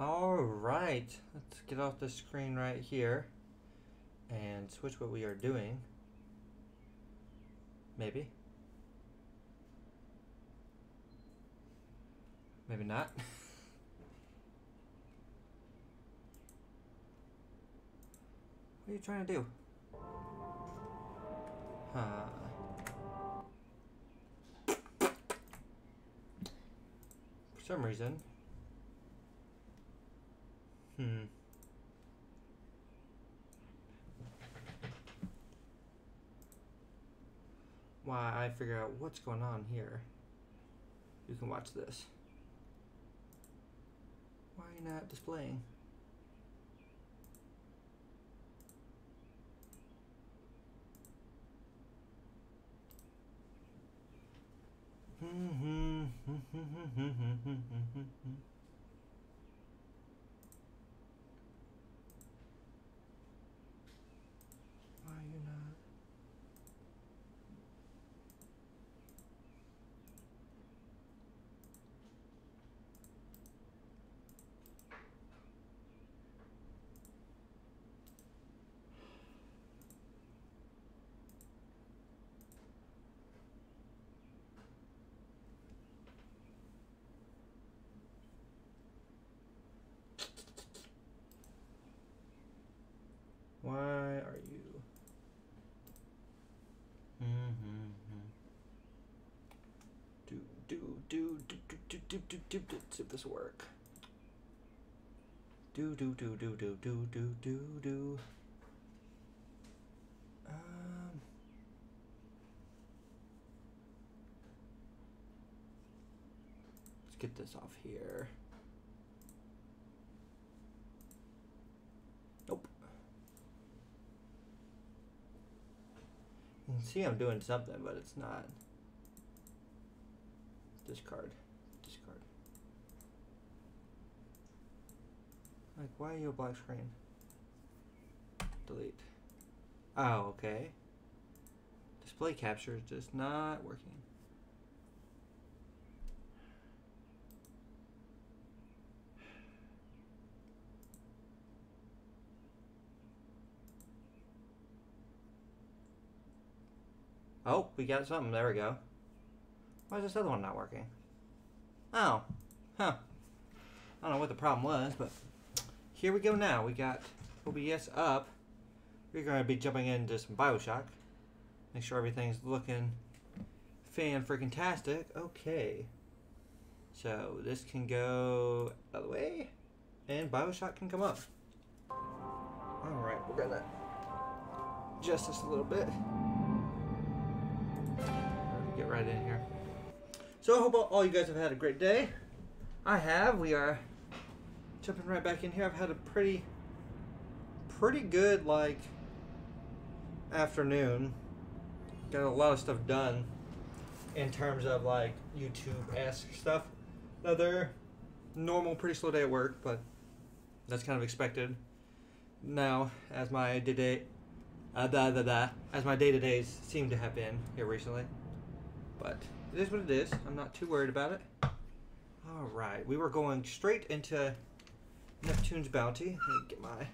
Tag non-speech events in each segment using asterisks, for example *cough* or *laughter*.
All right, let's get off the screen right here and switch what we are doing. Maybe. Maybe not. *laughs* what are you trying to do? Huh. For some reason. Hmm. Why I figure out what's going on here. You can watch this. Why you not displaying? Why are you not? Why are you? Do do do do do do do do do do. See if this work. Do do do do do do do do do. Um. Let's get this off here. Nope. You can see I'm doing something, but it's not. Discard. Discard. Like, why are you a black screen? Delete. Oh, okay. Display capture is just not working. Oh, we got something. There we go. Why is this other one not working? Oh, huh. I don't know what the problem was, but here we go now. We got OBS up. We're going to be jumping into some Bioshock. Make sure everything's looking fan freaking tastic. Okay. So this can go the way, and Bioshock can come up. Alright, we're gonna adjust this a little bit. Get right in here. So I hope all you guys have had a great day. I have. We are jumping right back in here. I've had a pretty, pretty good like afternoon. Got a lot of stuff done in terms of like YouTube-esque stuff. Another normal, pretty slow day at work, but that's kind of expected. Now, as my day, uh, da, da, da, as my day to days seem to have been here recently, but it is what it is. I'm not too worried about it. All right, we were going straight into Neptune's Bounty. Let me get my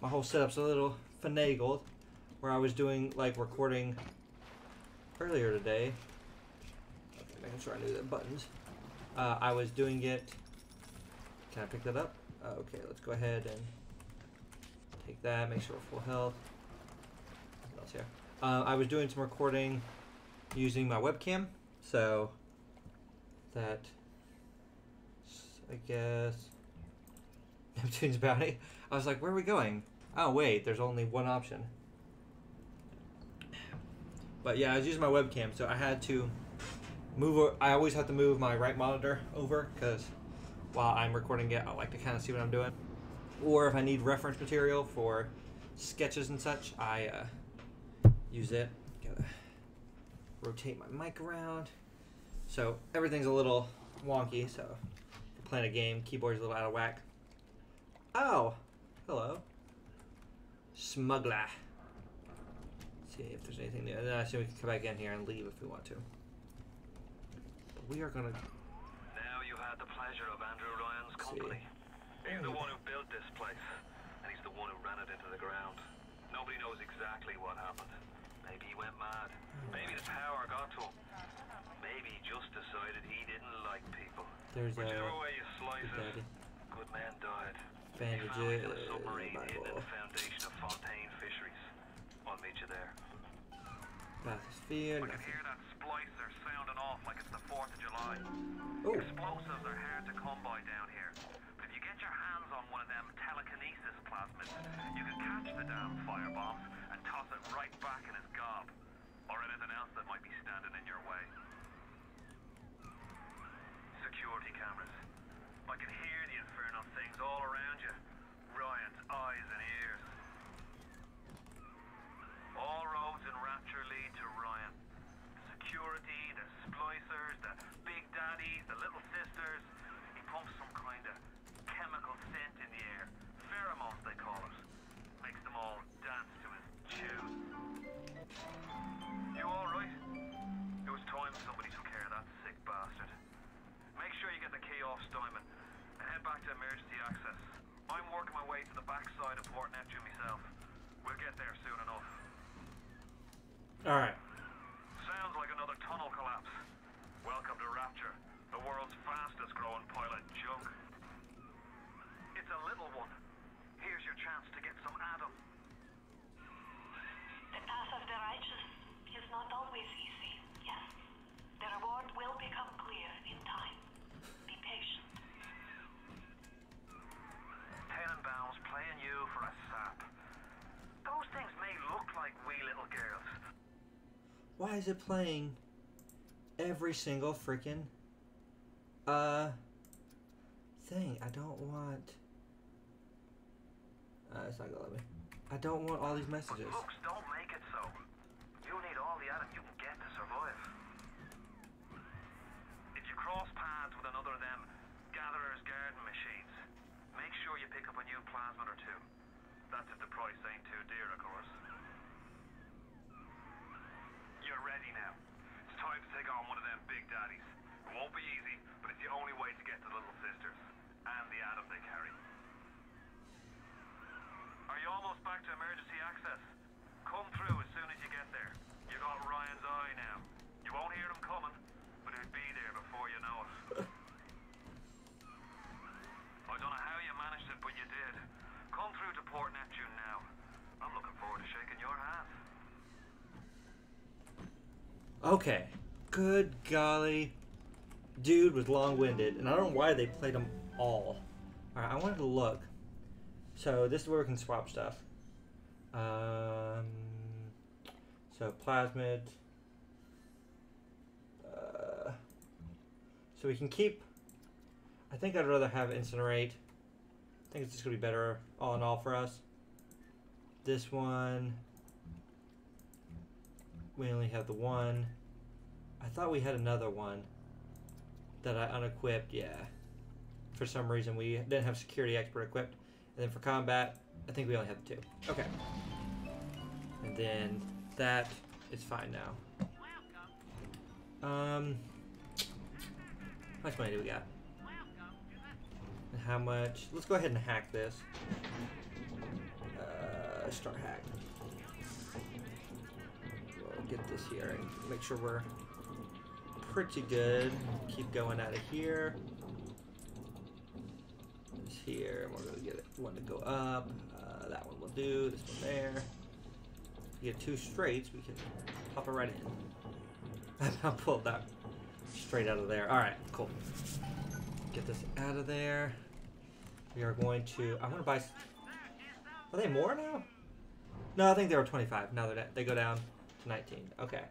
my whole setup's a little finagled, where I was doing like recording earlier today. Okay, making sure I knew the buttons. Uh, I was doing it. Can I pick that up? Uh, okay, let's go ahead and take that. Make sure we're full health. What else here? Uh, I was doing some recording using my webcam, so that I guess *laughs* Neptune's bounty. I was like, where are we going? Oh wait, there's only one option. But yeah, I was using my webcam, so I had to move. I always have to move my right monitor over because while I'm recording it, I like to kind of see what I'm doing. Or if I need reference material for sketches and such, I uh, use it. Rotate my mic around. So everything's a little wonky. So playing a game, keyboard's a little out of whack. Oh, hello, smuggler. Let's see if there's anything there. Then I assume we can come back in here and leave if we want to. But we are gonna Now you had the pleasure of Andrew Ryan's See. company. He's the one who built this place, and he's the one who ran it into the ground. Nobody knows exactly what happened. Maybe he went mad. Maybe the power got to him. Maybe he just decided he didn't like people. There's a Whichever way you slice it, good men died. They found in a submarine hidden in the foundation of Fontaine Fisheries. I'll meet you there. bathysphere. I can hear that splicer sounding off like it's the 4th of July. Oh, Explosives are hard to come by down here. But if you get your hands on one of them telekinesis plasmids, you can catch the damn firebombs toss it right back in his gob. Or anything else that might be standing in your way. Security cameras. I can hear the infernal things all around you. Ryan's eyes and ears. All roads in Rapture lead to Ryan. Security, the splicers, the big daddies, the little sisters. He pumps some kind of chemical scent in the air. Pheromones, they call it. Makes them all dance to. You alright? It was time somebody took care of that sick bastard. Make sure you get the key off Steinman and head back to emergency access. I'm working my way to the backside of Port Neptune myself. We'll get there soon enough. all right. Sounds like another tunnel collapse. Welcome to Rapture, the world's fastest growing pilot junk. It's a little one. Here's your chance to get some Adam. The path of the righteous is not always easy, yes. The reward will become clear in time. Be patient. Tenenbaum's playing you for a sap. Those things may look like wee little girls. Why is it playing every single freaking uh thing? I don't want. Uh, it's not gonna let me. I don't want all these But messages. don't make it so. You need all the Adam you can get to survive. If you cross paths with another of them gatherer's garden machines, make sure you pick up a new plasmid or two. That's if the price ain't too dear, of course. You're ready now. It's time to take on one of them big daddies. It won't be easy, but it's the only way to get to Little Sisters and the Adam they carry. Are almost back to emergency access? Come through as soon as you get there. You got Ryan's eye now. You won't hear him coming, but he'll be there before you know it. *laughs* I don't know how you managed it, but you did. Come through to Port Neptune now. I'm looking forward to shaking your hand. Okay. Good golly. Dude was long winded, and I don't know why they played them all. Alright, I wanted to look. So, this is where we can swap stuff. Um, so, plasmid. Uh, so, we can keep. I think I'd rather have incinerate. I think it's just to be better all in all for us. This one. We only have the one. I thought we had another one that I unequipped. Yeah. For some reason, we didn't have security expert equipped. And then for combat, I think we only have two. Okay. And then that is fine now. Um, how much money do we got? And how much? Let's go ahead and hack this. Uh, start hack. We'll get this here and make sure we're pretty good. Keep going out of here. This here, we're gonna get one to go up. Uh, that one will do. This one there. If we get two straights, we can pop it right in. *laughs* I pulled that straight out of there. All right, cool. Get this out of there. We are going to. I want to buy. Are they more now? No, I think they were 25. Now they're they go down to 19. Okay.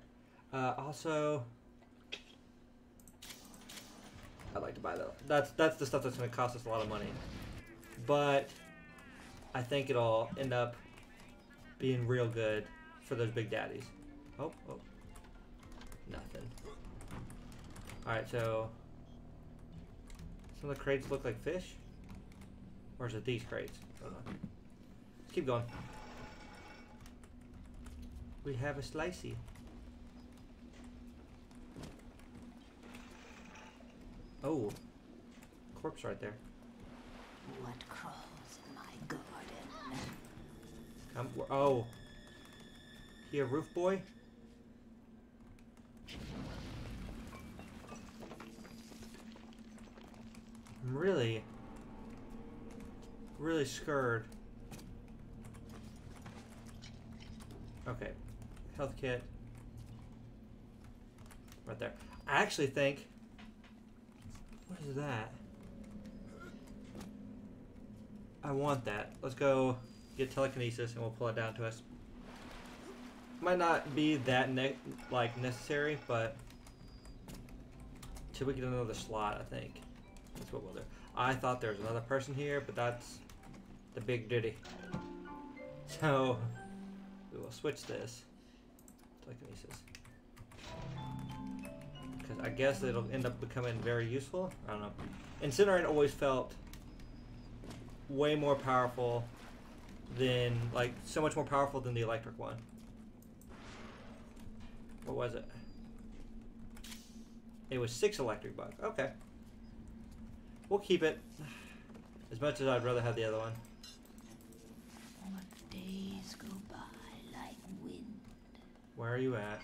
Uh, also, I'd like to buy that. That's that's the stuff that's going to cost us a lot of money. But I think it'll end up being real good for those big daddies. Oh, oh. Nothing. Alright, so some of the crates look like fish? Or is it these crates? Let's keep going. We have a slicey. Oh, corpse right there. What crawls in my garden? Come, um, oh. Here, roof boy. I'm really, really scared. Okay, health kit. Right there. I actually think. What is that? I want that. Let's go get telekinesis and we'll pull it down to us. Might not be that ne- like necessary, but till we get another slot, I think that's what we'll do. I thought there was another person here, but that's the big daddy. So we will switch this telekinesis because I guess it'll end up becoming very useful. I don't know. Incinerate always felt way more powerful than like so much more powerful than the electric one. What was it? It was six electric bucks. Okay. We'll keep it. As much as I'd rather have the other one. What days go by like wind? Where are you at?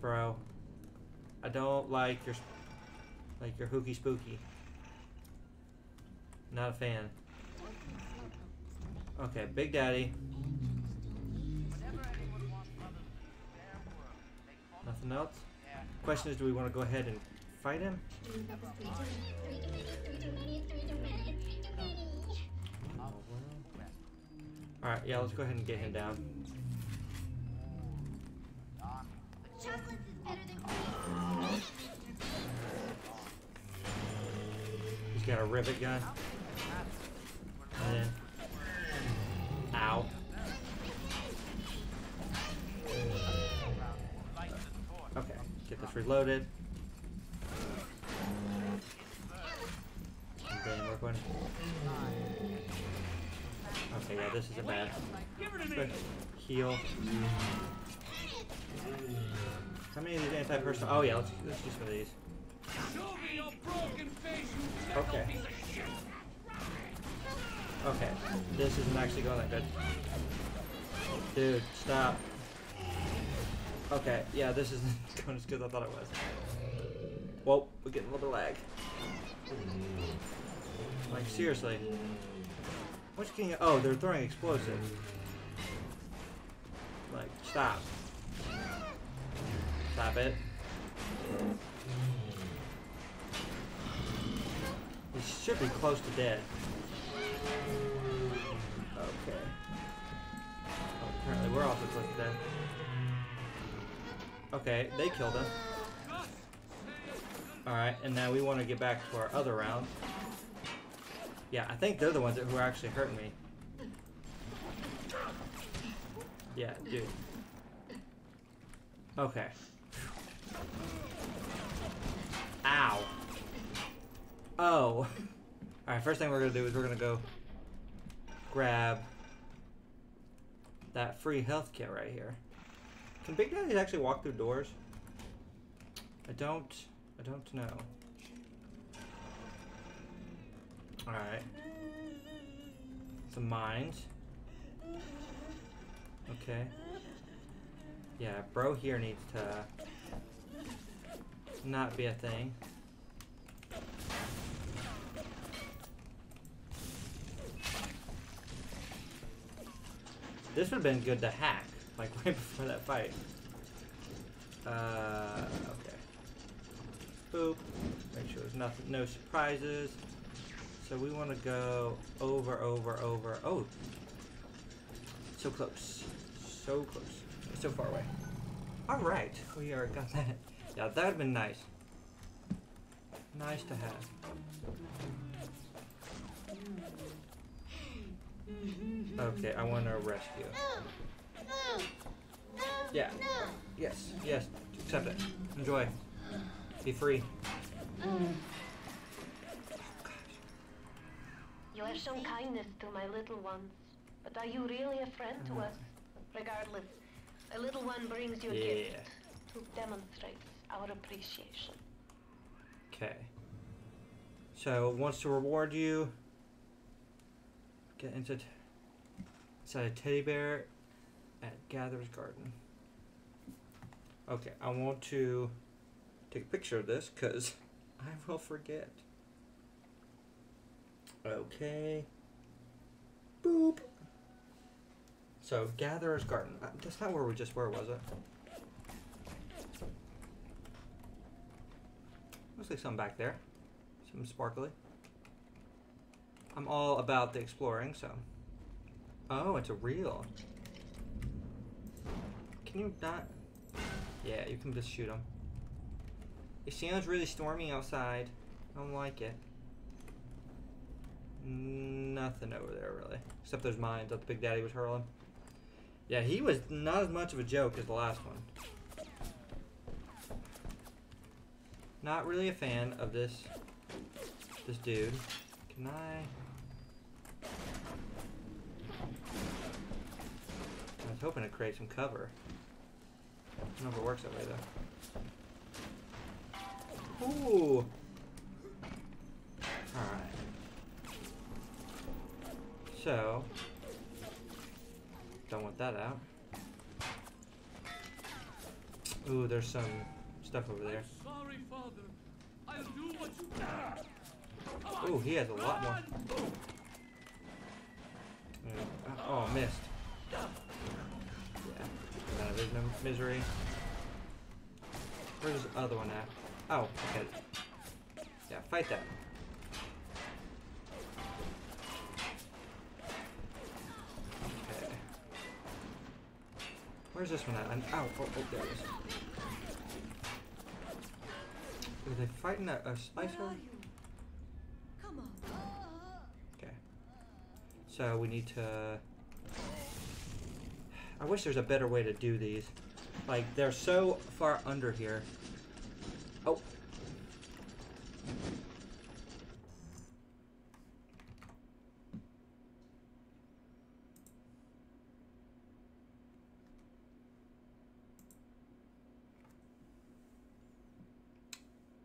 Bro. I don't like your like your hooky spooky. Not a fan. Okay, Big Daddy. Nothing else? Question is, do we want to go ahead and fight him? Alright, yeah, let's go ahead and get him down. He's got a rivet gun. Ow. Okay, get this reloaded. Then we're going. Okay, yeah, this isn't bad. But heal. How many of these anti-personnel? Oh yeah, let's let's do some of these. Okay. Okay, this isn't actually going that good. Dude, stop. Okay, yeah, this isn't *laughs* going as good as I thought it was. Whoa, we're getting a little bit lag. Like, seriously. What's getting... Oh, they're throwing explosives. Like, stop. Stop it. He should be close to dead. Okay. Oh, apparently we're off the cliff dead. Okay, they killed him. Alright, and now we want to get back to our other round. Yeah, I think they're the ones that, who are actually hurting me. Yeah, dude. Okay. Ow. Oh. *laughs* Alright, first thing we're gonna do is we're gonna go grab that free health kit right here. Can Big Daddy actually walk through doors? I don't I don't know. Alright. Some mines. Okay. Yeah, bro here needs to not be a thing. This would have been good to hack, like *laughs* right before that fight. Uh, okay. Boop. Make sure there's nothing, no surprises. So we want to go over, over, over. Oh, so close, so close, so far away. All right, we are got that. *laughs* Yeah, that would have been nice. Nice to have. Okay, I want to rescue. Yeah. Yes. Yes. Accept it. Enjoy. Be free. You have shown kindness to my little ones, but are you really a friend to us? Regardless, a little one brings you a Yeah. gift to demonstrate our appreciation. Okay. So it wants to reward you. Get into t- inside a teddy bear at Gatherer's Garden. Okay, I want to take a picture of this because *laughs* I will forget. Okay. Boop. So Gatherer's Garden. Uh, That's not where we just were, was it? Looks like something back there. Something sparkly. I'm all about the exploring, so. Oh, it's a reel. Can you not? Yeah, you can just shoot them. It sounds really stormy outside. I don't like it. Nothing over there really, except those mines that the Big Daddy was hurling. Yeah, he was not as much of a joke as the last one. Not really a fan of this this dude. Can I? I was hoping to create some cover. I don't know if it works that way though. Ooh. Alright. So, don't want that out. Ooh, there's some stuff over there. Sorry, Father. I'll do what you can. Ooh, he has a lot more. Oh, missed. Yeah. Get out of misery. Where's the other one at? Oh, okay. Yeah, fight that. Okay. Where's this one at? I'm, ow, oh, oh, there it is. Are they fighting a, a spice So we need to. I wish there's a better way to do these. Like they're so far under here. Oh.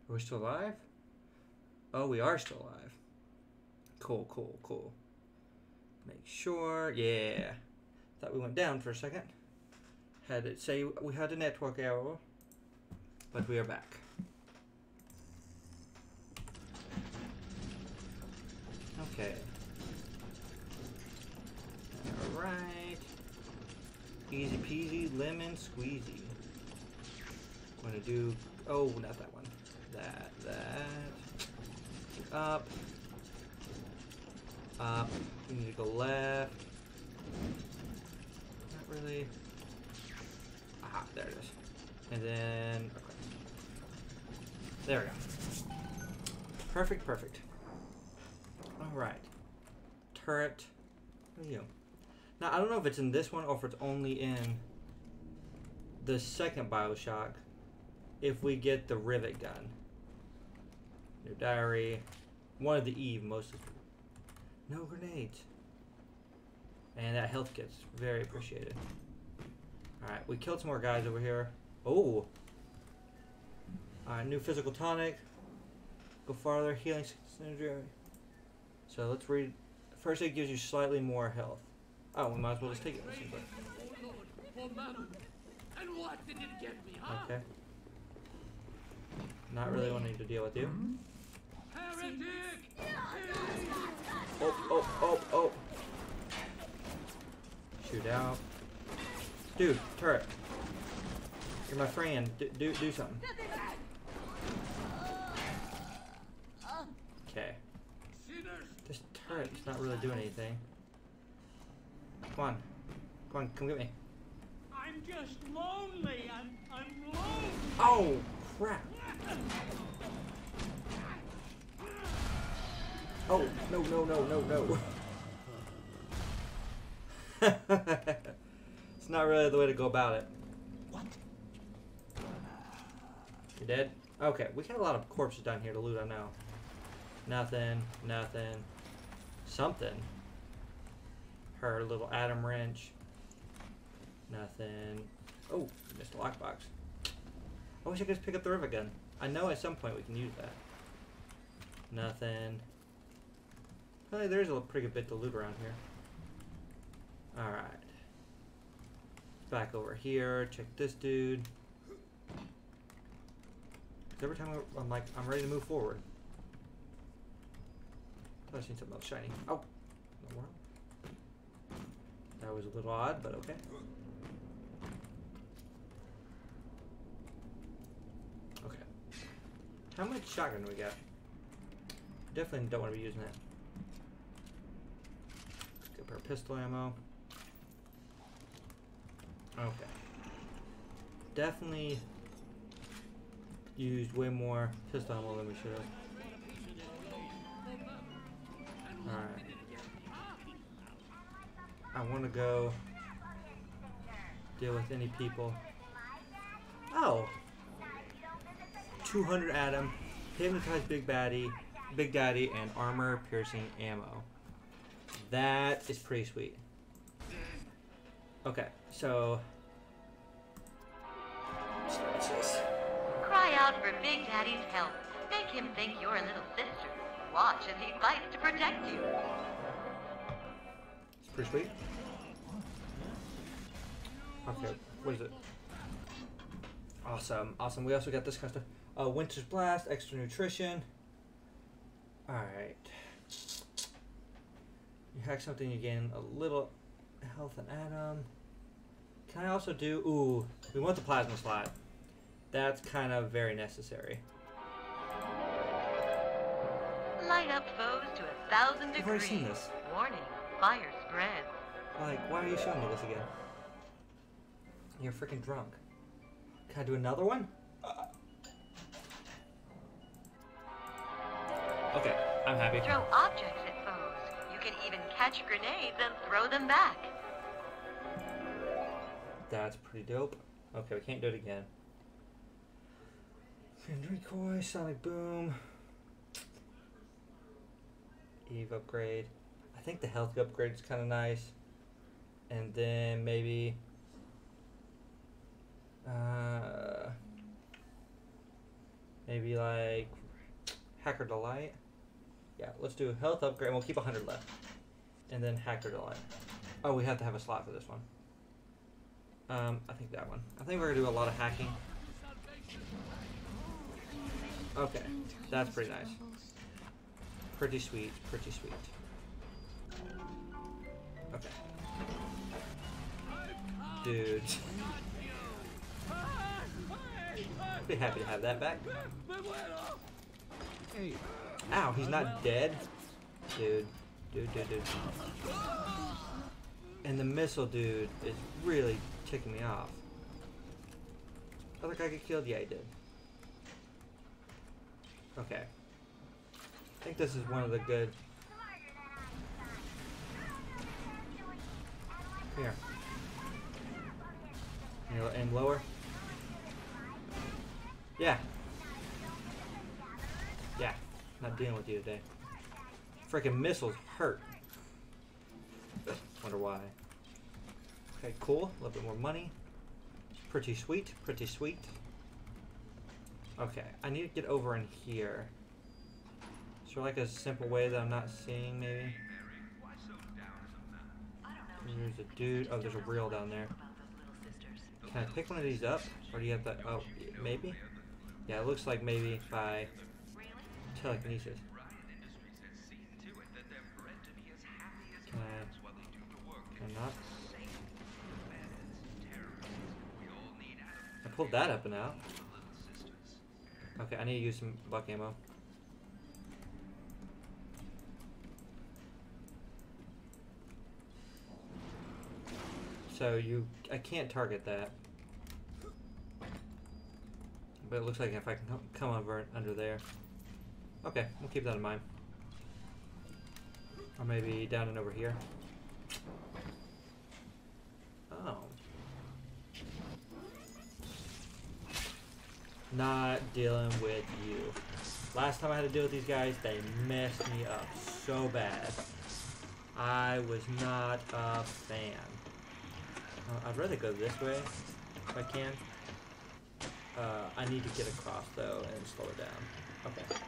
Are we still alive? Oh, we are still alive. Cool, cool, cool. Make sure, yeah. Thought we went down for a second. Had it say we had a network error, but we are back. Okay. Alright. Easy peasy lemon squeezy. I'm Gonna do oh not that one. That that up. Up. We need to go left. Not really. Aha, there it is. And then across. There we go. Perfect, perfect. Alright. Turret. What are you? Now, I don't know if it's in this one or if it's only in the second Bioshock if we get the rivet gun. New diary. One of the Eve, most of No grenades. And that health kit's very appreciated. Alright, we killed some more guys over here. Oh! Alright, new physical tonic. Go farther, healing synergy. So let's read. First aid gives you slightly more health. Oh, we might as well just take it. Okay. Not really wanting to deal with you. Heretic! Oh, oh, oh, oh, oh. Shoot out. Dude, turret. You're my friend. Do, do, do something. Okay. Sinners! This turret's not really doing anything. Come on. Come on, come get me. I'm just lonely. I'm, I'm lonely. Oh, crap. Oh, no, no, no, no, no. *laughs* it's not really the way to go about it. What? You dead? Okay, we got a lot of corpses down here to loot, I know. Nothing, nothing. Something. Her little Adam wrench. Nothing. Oh, missed a lockbox. I wish I could just pick up the rivet gun. I know at some point we can use that. Nothing. Oh, there's a pretty good bit to loot around here. Alright. Back over here. Check this dude. Every time I'm like, I'm ready to move forward. I seen something else shiny. Oh! world? That was a little odd, but okay. Okay. How much shotgun do we got? Definitely don't want to be using that. Pistol ammo. Okay. Definitely used way more pistol ammo than we should have. Alright. I want to go deal with any people. Oh! 200 Adam, Hypnotize Big Baddie, Big Daddy, and Armor Piercing Ammo. That is pretty sweet. Okay, so. Cry out for Big Daddy's help. Make him think you're a little sister. Watch as he fights to protect you. It's pretty sweet. Okay, what is it? Awesome, awesome. We also got this kind of stuff. Uh, Winter's Blast, extra nutrition. Alright. You hack something, you gain a little health and Adam. Can I also do. Ooh, we want the plasmid slot. That's kind of very necessary. Light up foes to a thousand I've already degrees. seen this. Warning, fire spreads. Like, why are you showing me this again? You're freaking drunk. Can I do another one? Okay, I'm happy. Throw objects at foes. You catch grenades and throw them back. That's pretty dope. Okay, we can't do it again. Fiend Decoy, Sonic Boom. Eve upgrade. I think the health upgrade is kind of nice. And then maybe. Uh, maybe like. Hacker Delight. Yeah, let's do health upgrade. We'll keep 100 left. And then Hacker Delight. Oh, we have to have a slot for this one. Um, I think that one. I think we're gonna do a lot of hacking. Okay, that's pretty nice. Pretty sweet, pretty sweet. Okay. Dude. *laughs* Be happy to have that back. Ow, he's not dead? Dude. Dude, dude, dude. And the missile dude is really ticking me off. Other guy get killed? Yeah, he did. Okay. I think this is one of the good. Here. Aim lower. Yeah. Yeah. Not dealing with you today. Freaking missiles hurt. Wonder why. Okay, cool. A little bit more money. Pretty sweet. Pretty sweet. Okay, I need to get over in here. Is there like a simple way that I'm not seeing, maybe? There's a dude. Oh, there's a reel down there. Can I pick one of these up? Or do you have to. Oh, maybe? Yeah, it looks like maybe by telekinesis. Can I. Pulled that up and out. Okay, I need to use some buck ammo. So you, I can't target that. But it looks like if I can come, come over under there. Okay, we'll keep that in mind. Or maybe down and over here. Oh. Not dealing with you. Last time I had to deal with these guys, they messed me up so bad. I was not a fan. Uh, I'd rather go this way if I can. Uh, I need to get across though and slow it down. Okay.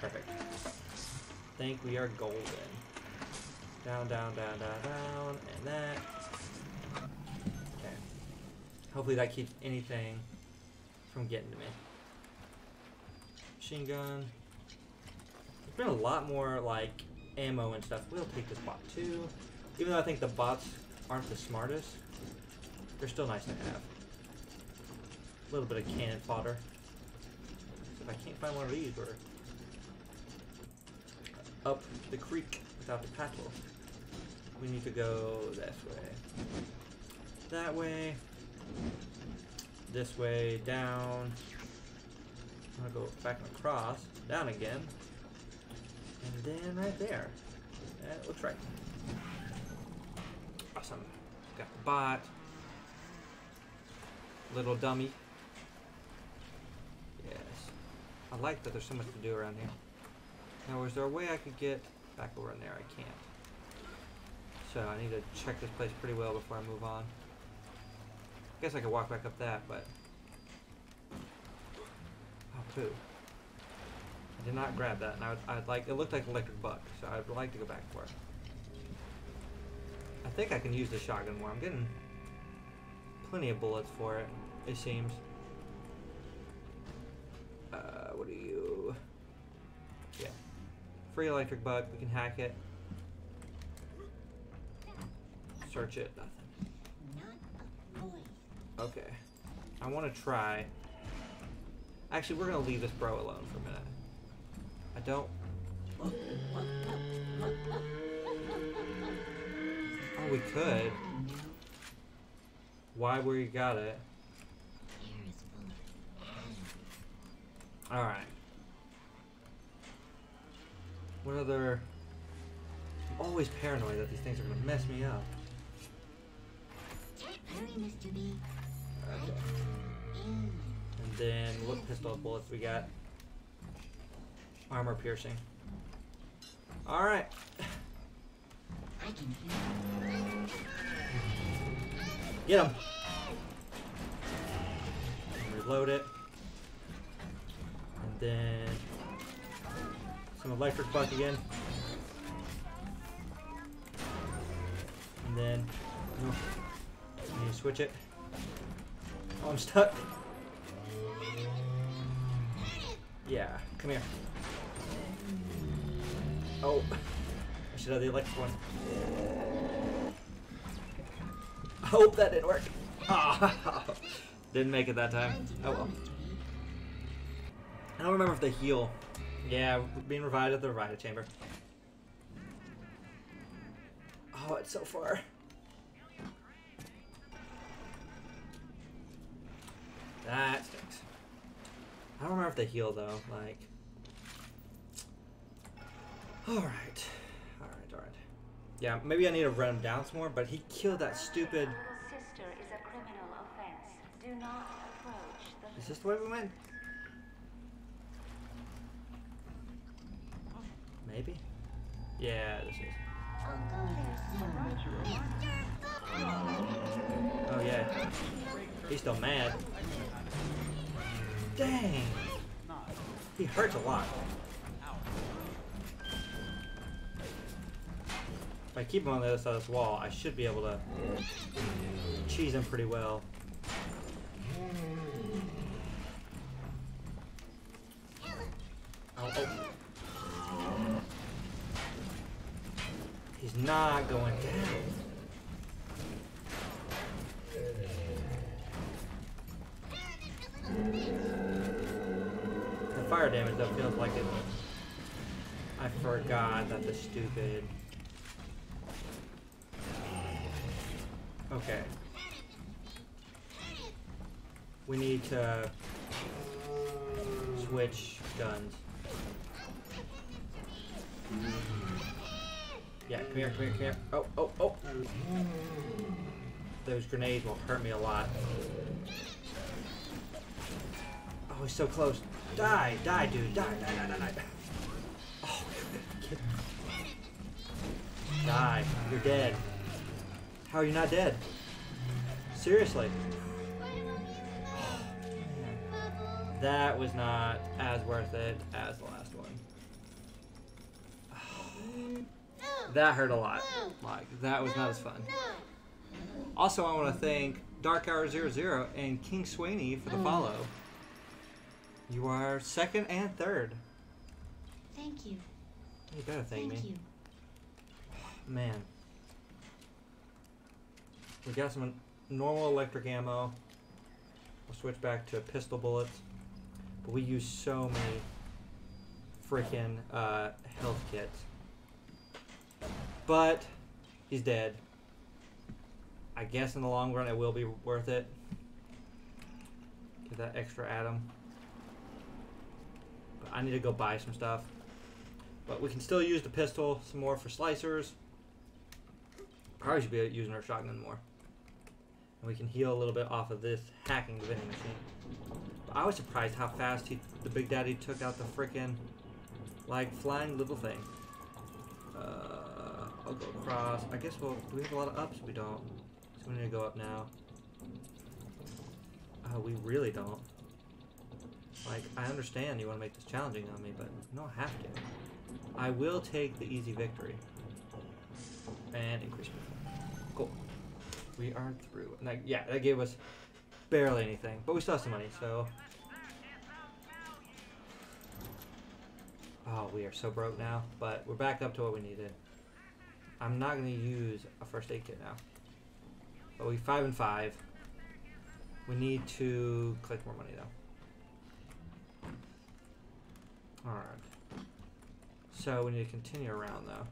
Perfect. Think we are golden. Down, down, down, down, down, and that. Okay. Hopefully that keeps anything from getting to me. Machine gun. There's been a lot more like ammo and stuff. We'll take this bot too. Even though I think the bots aren't the smartest, they're still nice to have. A little bit of cannon fodder. So if I can't find one of these, we're up the creek without the paddle. We need to go this way. That way. This way, down. I'm gonna go back across, down again. And then right there. That looks right. Awesome. Got the bot. Little dummy. Yes. I like that there's so much to do around here. Now, is there a way I could get back over in there? I can't. So I need to check this place pretty well before I move on. I guess I could walk back up that, but... Oh, poo. I did not grab that, and I would, I'd like... It looked like electric buck, so I'd like to go back for it. I think I can use the shotgun more. I'm getting plenty of bullets for it, it seems. Uh, what are you? Free electric buck. We can hack it. Search it. Nothing. Okay. I want to try. Actually, we're going to leave this bro alone for a minute. I don't. Oh, we could. Why where you got it? Alright. What other... I'm always paranoid that these things are gonna mess me up. Okay. And then what pistol bullets we got? Armor piercing. Alright. Get him. Reload it. And then some electric buck again. And then. I need to switch it. Oh, I'm stuck. Yeah, come here. Oh, I should have the electric one. I hope that didn't work. Ah, *laughs* didn't make it that time. Oh well. I don't remember if they heal. Yeah, being revived at the revival chamber. Oh, it's so far. That stinks. I don't remember if they heal though. Like, all right, all right, all right. Yeah, maybe I need to run him down some more. But he killed that stupid. Sister is a criminal offense. Do not approach the. Is this the way we went? Maybe. Yeah, this is. Oh yeah. He's still mad. Dang. He hurts a lot. If I keep him on the other side of this wall, I should be able to cheese him pretty well. Oh, oh. He's not going down. The fire damage though feels like it. I forgot that the stupid. Okay. We need to switch guns. Yeah, come here, come here, come here. Oh, oh, oh. Those grenades will hurt me a lot. Oh, he's so close. Die, die, dude. Die, die, die, die, die. Oh, Die. You're dead. How are you not dead? Seriously. *sighs* That was not as worth it as last one. That hurt a lot. Like that was not as fun. Also, I want to thank Dark Hour 00 and King Sweeney for the follow. You are second and third. Thank you. You better thank, Thank me. Thank you. Man. We got some normal electric ammo. We'll switch back to pistol bullets. But we use so many freaking uh, health kits. But he's dead. I guess in the long run it will be worth it. Get that extra Adam. But I need to go buy some stuff. But we can still use the pistol some more for slicers. Probably should be using our shotgun more. And we can heal a little bit off of this hacking vending machine. But I was surprised how fast he, the Big Daddy took out the frickin' like flying little thing. Uh, I'll go across. I guess we'll. Do we have a lot of ups? We don't. So we need to go up now. Oh, we really don't. Like, I understand you want to make this challenging on me, but you don't have to. I will take the easy victory. And increase Cool. We are through. And that, yeah, that gave us barely anything. But we still have some money, so. Oh, we are so broke now. But we're back up to what we needed. I'm not going to use a first aid kit now. But we 5 and 5. We need to collect more money, though. Alright. So we need to continue around though.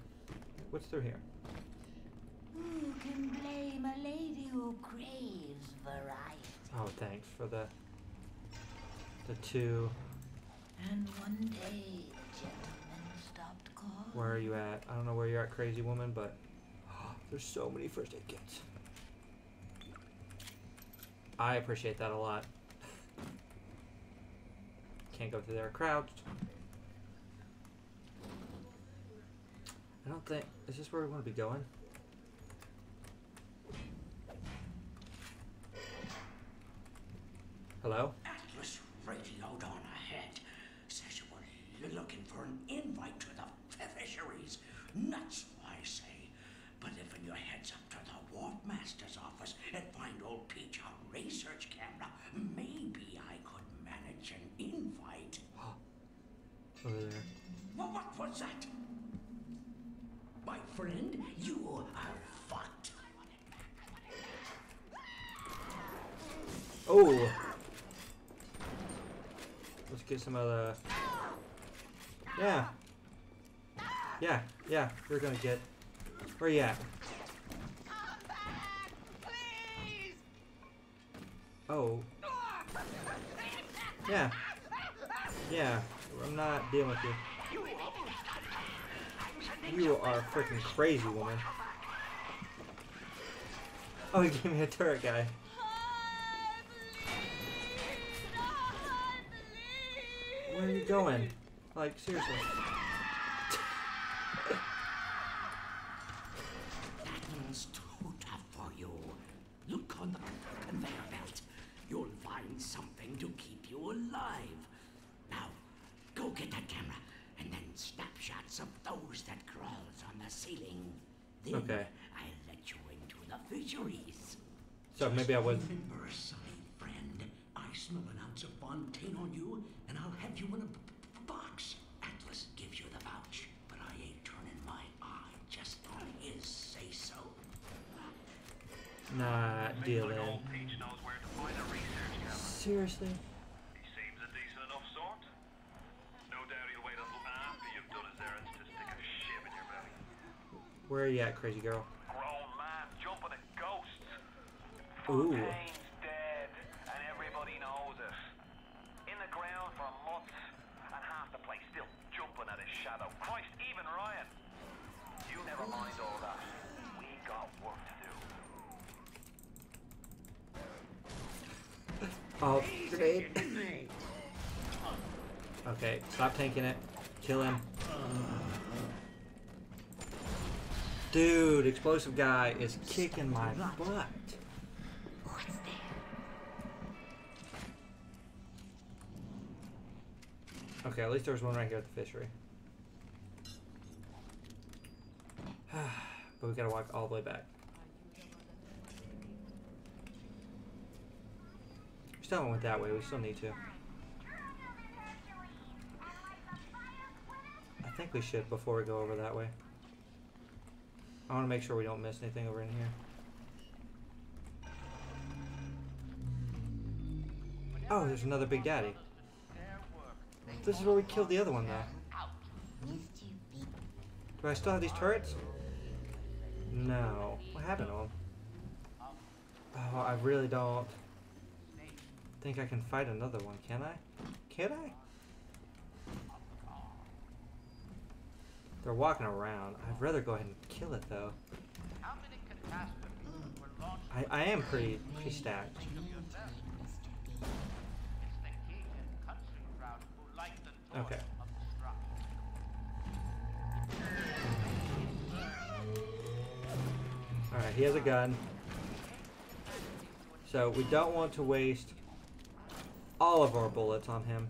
What's through here? Who can blame a lady who craves variety? Oh, thanks for the the two. And one day, gentlemen stopped calling. Where are you at? I don't know where you're at, crazy woman, but *gasps* there's so many first aid kits. I appreciate that a lot. *laughs* Can't go through there crouched. I don't think. Is this where we want to be going? Hello? Oh! Let's get some of the. Yeah. Yeah, yeah, we're gonna get. Where you at? Oh. Yeah. Yeah, I'm not dealing with you. You are freaking crazy, woman. Oh, *laughs* he gave me a turret guy. Where are you going? Like, seriously. That one's too tough for you. Look on the conveyor belt. You'll find something to keep you alive. Now, go get that camera and then snapshots of those that crawls on the ceiling. Then Okay. I'll let you into the fisheries. So maybe I was. Remember, sonny friend, I smell an ounce of Fontaine on you, and I'll have you in a b- b- box. Atlas gives you the vouch, but I ain't turning my eye just on his say-so. Nah, Seems dealing. like old knows where to find a research. Seriously? He seems a decent enough sort. No doubt he'll wait until after you've done his errands to stick a shiv in your belly. Where are you at, crazy girl? Grown man jumping at ghosts. Ooh. Fontaine's dead, and everybody knows it. In the ground for months, and half the place still jumping at his shadow. Christ, even Ryan. You never mind all that. We got work to do. Oh, grenade. Okay, stop tanking it. Kill him. Dude, explosive guy is kicking my butt. Okay, at least there's one right here at the fishery. *sighs* But we gotta walk all the way back. We still haven't went that way. We still need to. I think we should before we go over that way. I want to make sure we don't miss anything over in here. Oh, there's another Big Daddy. This is where we killed the other one, though. Do I still have these turrets? No. What happened to them? Oh, I really don't think I can fight another one, can I? Can I? They're walking around. I'd rather go ahead and kill it, though. I, I am pretty, pretty stacked. Okay. Alright, he has a gun. So we don't want to waste all of our bullets on him.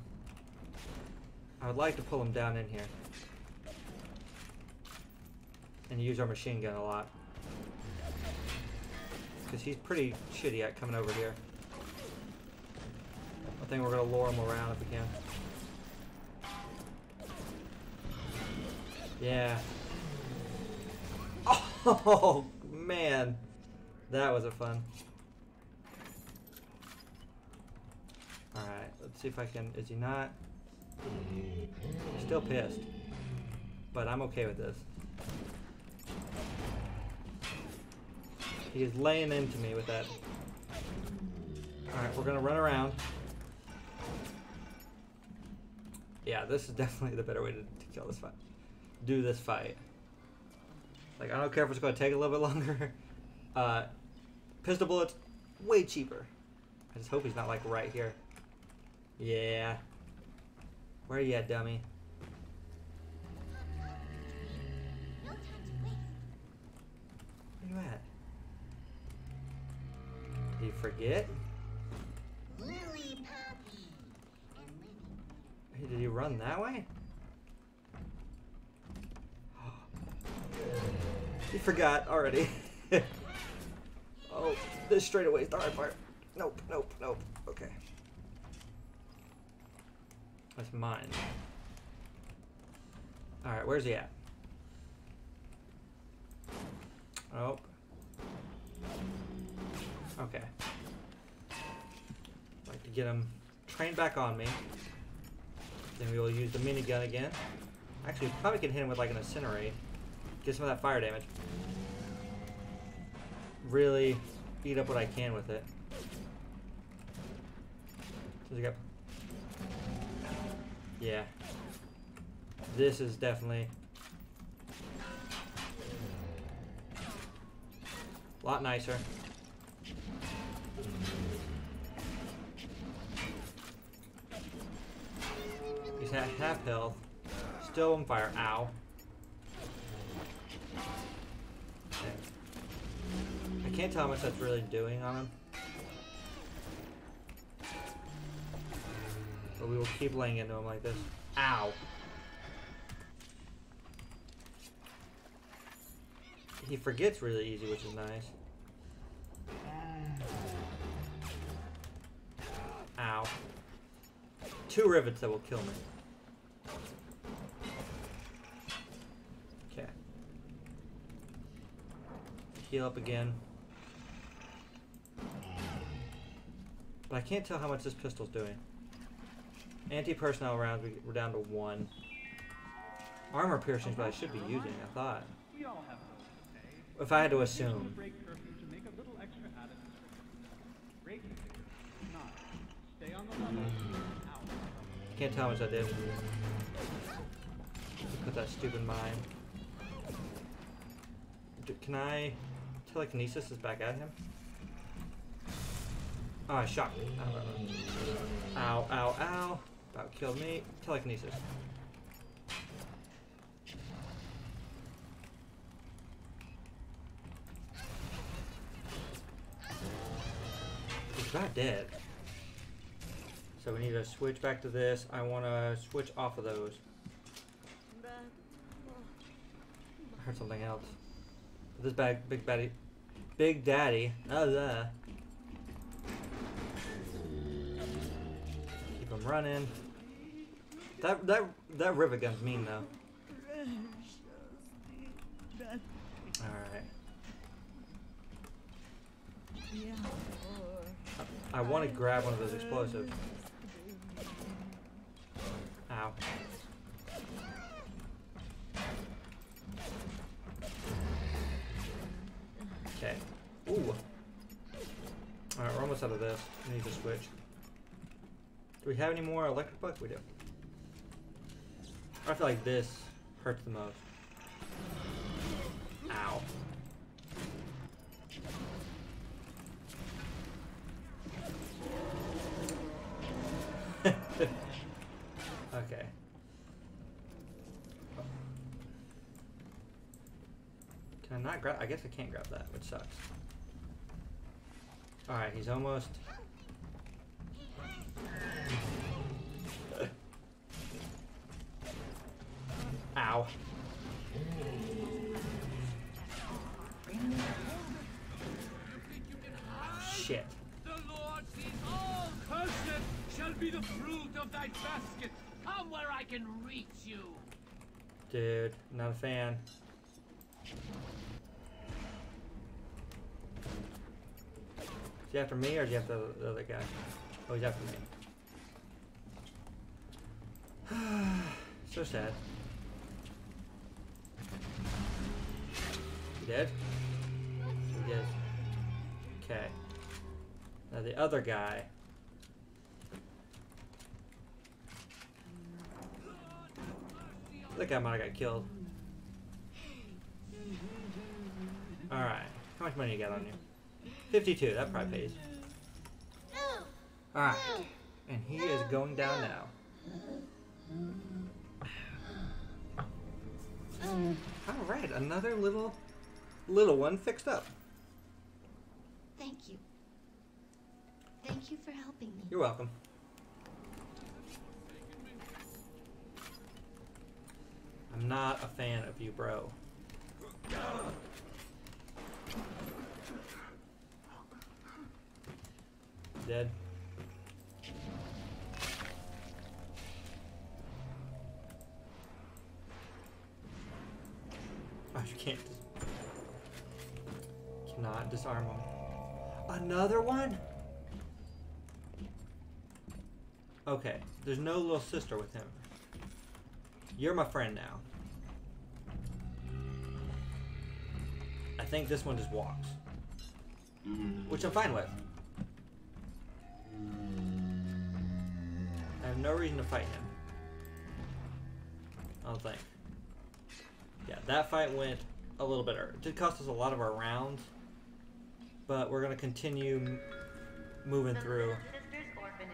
I would like to pull him down in here. And use our machine gun a lot. Because he's pretty shitty at coming over here. I think we're going to lure him around if we can. Yeah. Oh, man. That was a fun. Alright, let's see if I can... Is he not? Still pissed. But I'm okay with this. He is laying into me with that. Alright, we're gonna run around. Yeah, this is *laughs* definitely the better way to, to kill this fight. Do this fight. Like, I don't care if it's gonna take a little bit *laughs* longer. Uh, pistol bullets, way cheaper. I just hope he's not, like, right here. Yeah. Where are you at, dummy? Where you at? Did you forget? Hey, did you run that way? You forgot already. *laughs* oh, this straightaway is the hard part. Nope, nope, nope. Okay. That's mine. Alright, where's he at? Oh. Okay. like to get him trained back on me. Then we will use the minigun again. Actually, probably can hit him with like an incinerate. Get some of that fire damage. Really eat up what I can with it. Got yeah. This is definitely a lot nicer. He's at half health. Still on fire. Ow. Okay. I can't tell how much that's really doing on him. But we will keep laying into him like this. Ow. He forgets really easy, which is nice. Ow. Two rivets that will kill me. Okay. Heal up again. But I can't tell how much this pistol's doing. Anti-personnel rounds, we, we're down to one. Armor piercings, but I should be using, I thought. If I had to assume. Can't tell how much I did. Put that stupid mine. Can I... Telekinesis is back at him? Oh, I shot. Ow, ow, ow. About killed me. Telekinesis. He's not dead. So we need to switch back to this. I want to switch off of those. I heard something else. This bag, big daddy, big daddy. Oh, yeah. Him running. That that that rivet gun's mean though. All right. I, I want to grab one of those explosives. Ow. Okay. Ooh. Alright, we're almost out of this. I need to switch. Do we have any more electric bucks? We do. I feel like this hurts the most. Ow. *laughs* okay. Can I not grab? I guess I can't grab that, which sucks. Alright, he's almost. Ow. Shit. The Lord sees all cursed shall be the fruit of thy basket. Come where I can reach you. Dude, not a fan. Is he after me or is he after the, the other guy? Oh, he's after me. *sighs* so sad. He dead? He did. Okay. Now the other guy. That guy might have got killed. Alright. How much money you got on you? 52. That probably pays. Alright. And he is going down now. Mm. Alright. Another little, little one fixed up. Thank you. Thank you for helping me. You're welcome. I'm not a fan of you, bro. Dead. Oh, you can't. Cannot disarm him. Another one? Okay, there's no little sister with him. You're my friend now. I think this one just walks. Which I'm fine with. I have no reason to fight him. I don't think. Yeah, that fight went a little bit. It did cost us a lot of our rounds, but we're gonna continue moving The through. Sisters Orphanage.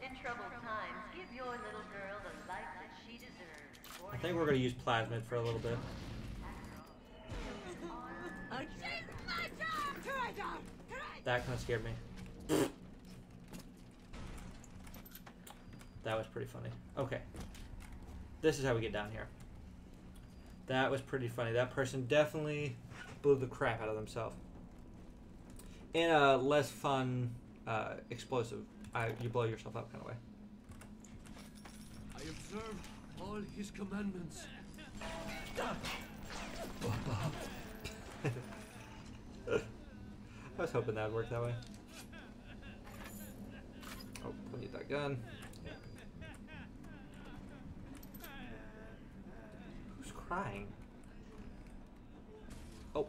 In troubled times, give your little girl the life that she deserves. I think we're gonna use plasmid for a little bit. *laughs* That kind of scared me. That was pretty funny. Okay. This is how we get down here. That was pretty funny. That person definitely blew the crap out of themselves. In a less fun, uh, explosive, I, you blow yourself up kind of way. I observe all his commandments. *laughs* I was hoping that would work that way. Oh, we need that gun. Who's crying? Oh.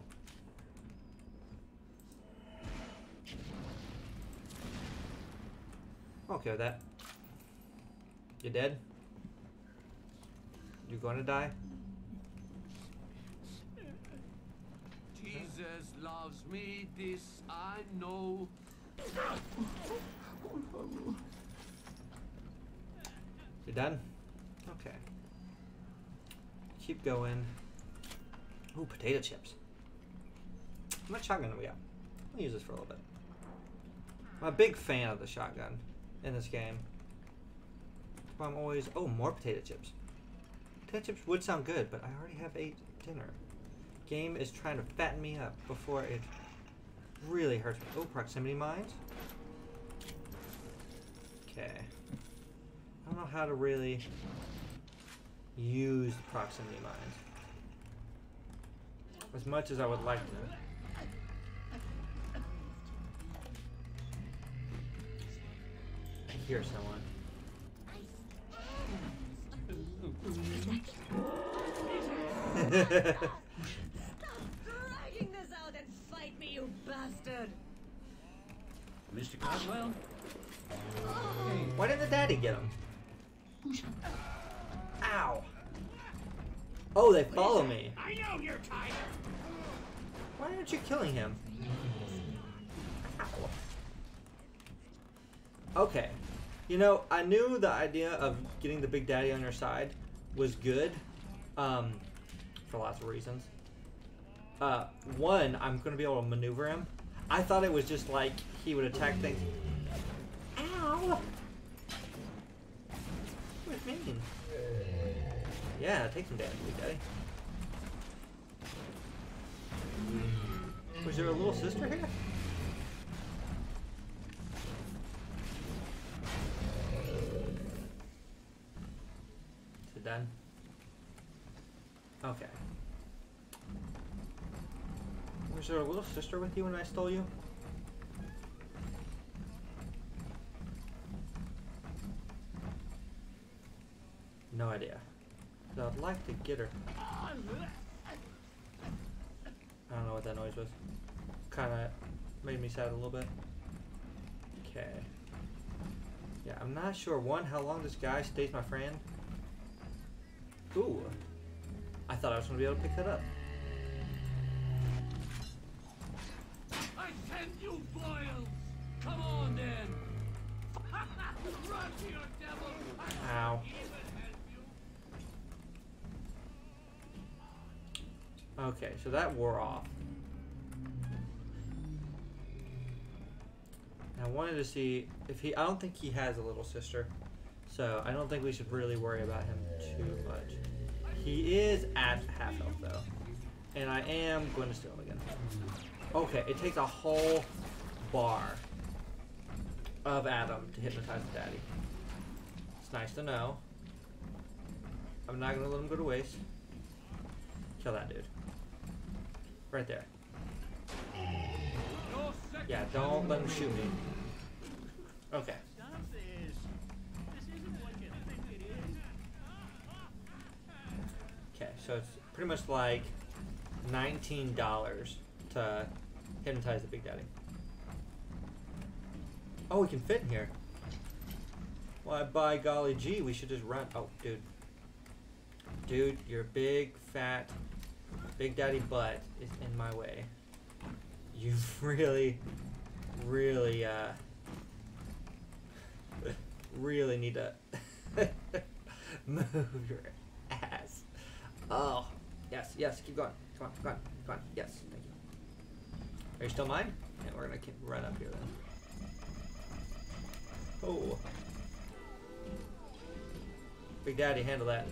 I'm okay with that. You dead? You gonna die? Jesus loves me, this I know. You done? Okay. Keep going. Ooh, potato chips. How much shotgun do we got? I'll use this for a little bit. I'm a big fan of the shotgun in this game. I'm always. Oh, more potato chips. Potato chips would sound good, but I already have eight dinner. Game is trying to fatten me up before it really hurts me. Oh, proximity mines. Okay. I don't know how to really use proximity mines. As much as I would like to. I hear someone. Stop dragging this out and fight me, you bastard! Mr. Coswell? Why didn't the daddy get him? Ow. Oh, they follow me. I know you're tired. Why aren't you killing him? Ow. Okay. You know, I knew the idea of getting the Big Daddy on your side was good, um, for lots of reasons. Uh, one, I'm going to be able to maneuver him. I thought it was just like he would attack things. Ow! What do you mean? Yeah, take some damage, Big Daddy. Hmm. Was there a little sister here? Is it done? Okay. Was there a little sister with you when I stole you? No idea. I'd like to get her. I don't know what that noise was. Kind of made me sad a little bit. Okay. Yeah, I'm not sure. One, how long this guy stays my friend. Ooh. I thought I was going to be able to pick that up. I send you boils. Come on then. *laughs* Run to your devil. Ow. Okay, so that wore off. And I wanted to see if he. I don't think he has a little sister, so I don't think we should really worry about him too much. He is at half health though, and I am going to steal him again. Okay, it takes a whole bar of Adam to hypnotize the daddy. It's nice to know. I'm not gonna let him go to waste. Kill that dude. Right there. Yeah, don't let him shoot me. Okay. Okay, so it's pretty much like nineteen dollars to hypnotize the Big Daddy. Oh, we can fit in here. Why, by golly gee, we should just run. Oh, dude. Dude, your big, fat, Big Daddy butt is in my way. You *laughs* really, really, uh, really need to *laughs* move your ass. Oh, yes, yes, keep going. Come on, come on, come on. Yes, thank you. Are you still mine? Yeah, we're gonna keep run up here then. Oh. Big Daddy, handle that.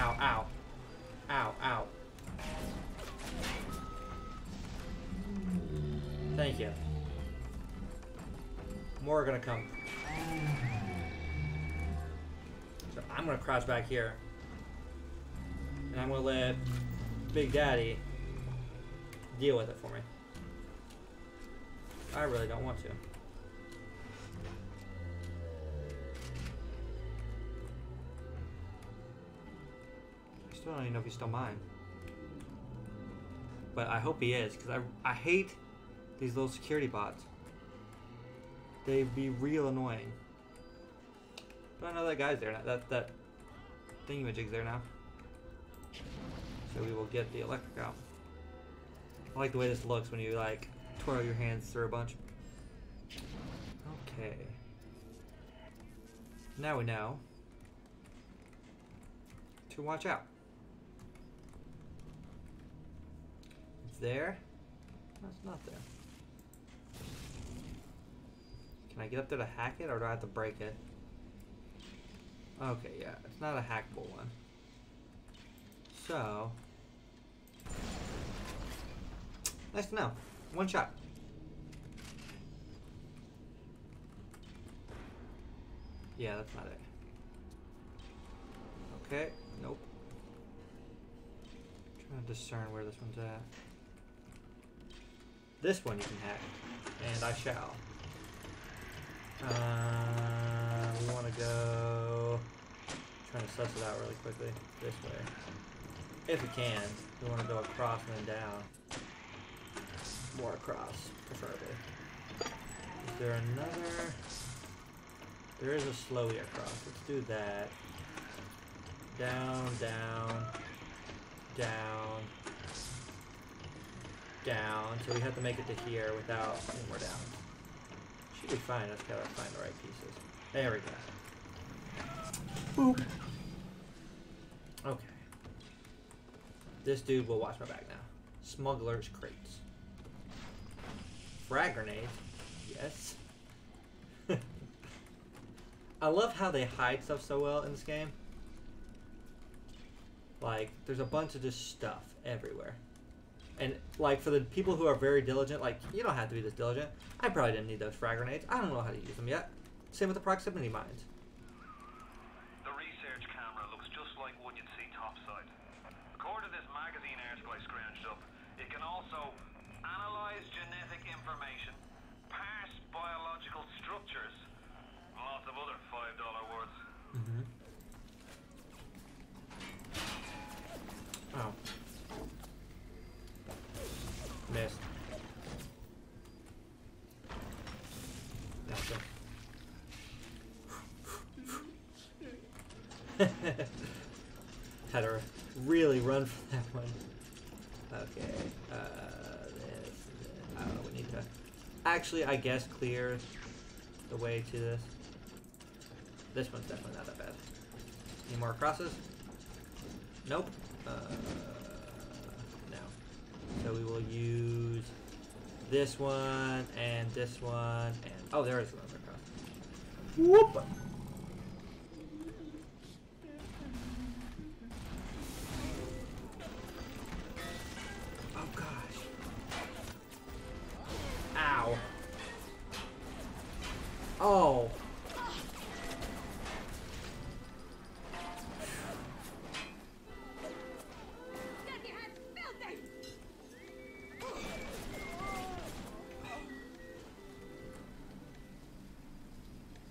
Ow, ow, ow. Ow. Thank you. More are gonna come. So I'm gonna crouch back here. And I'm gonna let Big Daddy deal with it for me. I really don't want to. Still don't even know if he's still mine. But I hope he is, because I, I hate these little security bots. They'd be real annoying. But I know that guy's there now. That, that thingamajig's there now. So we will get the electric out. I like the way this looks when you like twirl your hands through a bunch. Okay. Now we know to watch out. There. No, it's not there. Can I get up there to hack it or do I have to break it? Okay, yeah, it's not a hackable one. So, nice to know. One shot. Yeah, that's not it. Okay, nope. trying to discern where this one's at. This one you can hack, and I shall. Uh, we want to go. Trying to suss it out really quickly. This way. If we can. We want to go across and then down. More across, preferably. Is there another? There is a slowy across. Let's do that. Down, down, down, down. So we have to make it to here without any more down. Should be fine. Let's gotta find the right pieces. There we go. Boop. Okay. This dude will watch my back now. Smuggler's crates. Frag grenades. Yes. *laughs* I love how they hide stuff so well in this game. Like, there's a bunch of just stuff everywhere. And, like, for the people who are very diligent, like, you don't have to be this diligent. I probably didn't need those frag grenades. I don't know how to use them yet. Same with the proximity mines. The research camera looks just like one you'd see topside. According to this magazine article I scrounged up, it can also analyze genetic information, parse biological structures, and lots of other $5 words. Mm-hmm. Oh. Missed. Gotcha. Had to run for that one. Okay. Uh, this, uh, we need to actually, I guess, clear the way to this. This one's definitely not that bad. Any more crosses? Nope. Uh, no. So we will use this one and this one and oh, there is another cross. Whoop!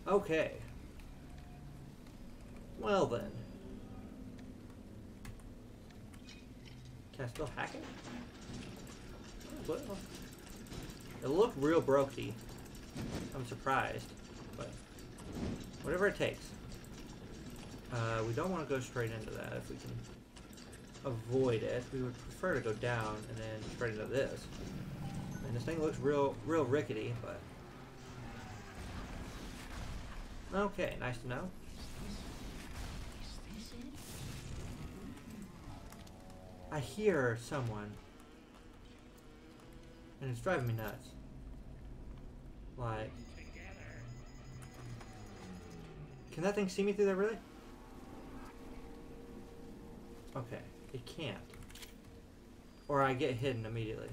Okay. Well then. Can I still hack it? Well, it looked real brokey. I'm surprised, but whatever it takes. Uh, we don't want to go straight into that if we can avoid it. We would prefer to go down and then straight into this. And this thing looks real, real rickety, but Okay, nice to know. I hear someone. And it's driving me nuts. Like... Can that thing see me through there, really? Okay, it can't. Or I get hidden immediately.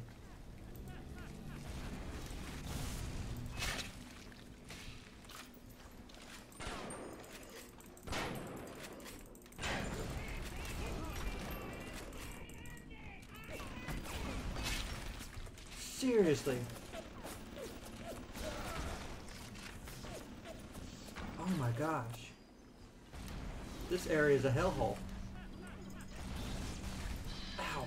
Oh my gosh. This area is a hellhole. Ow.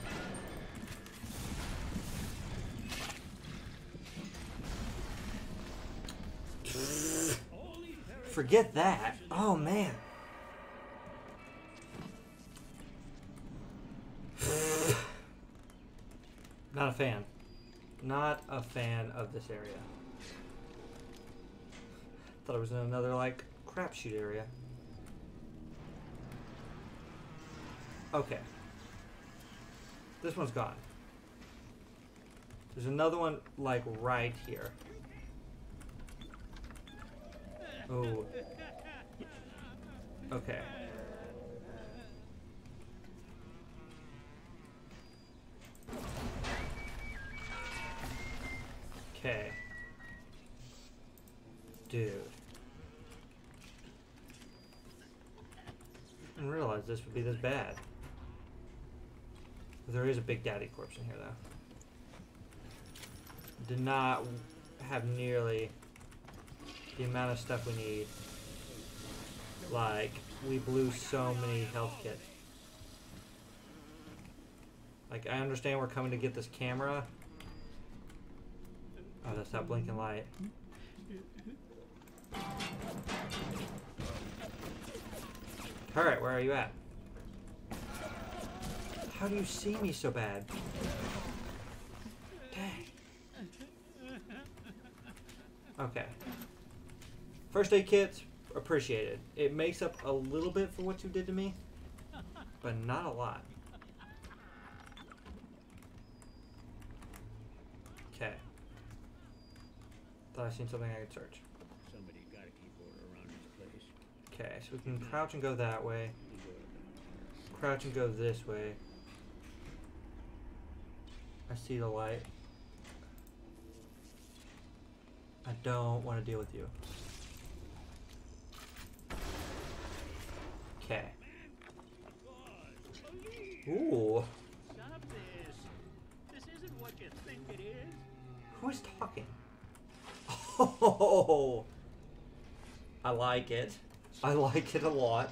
*laughs* Forget that. Oh man. *sighs* Not a fan. Not a fan of this area. Thought it was in another, like, crapshoot area. Okay. This one's gone. There's another one, like, right here. Oh. Okay. Be this bad. There is a Big Daddy corpse in here, though. Did not have nearly the amount of stuff we need. Like, we blew so many health kits. Like, I understand we're coming to get this camera. Oh, that's that blinking light. Alright, where are you at? How do you see me so bad? Dang. Okay. First aid kits, appreciated. It makes up a little bit for what you did to me, but not a lot. Okay. Thought I seen something I could search. Somebody gotta keep order around this place. Okay, so we can crouch and go that way. Crouch and go this way. I see the light. I don't want to deal with you. Okay. Ooh. Stop this. This isn't what you think it is. Who is talking? *laughs* Oh, I like it. I like it a lot.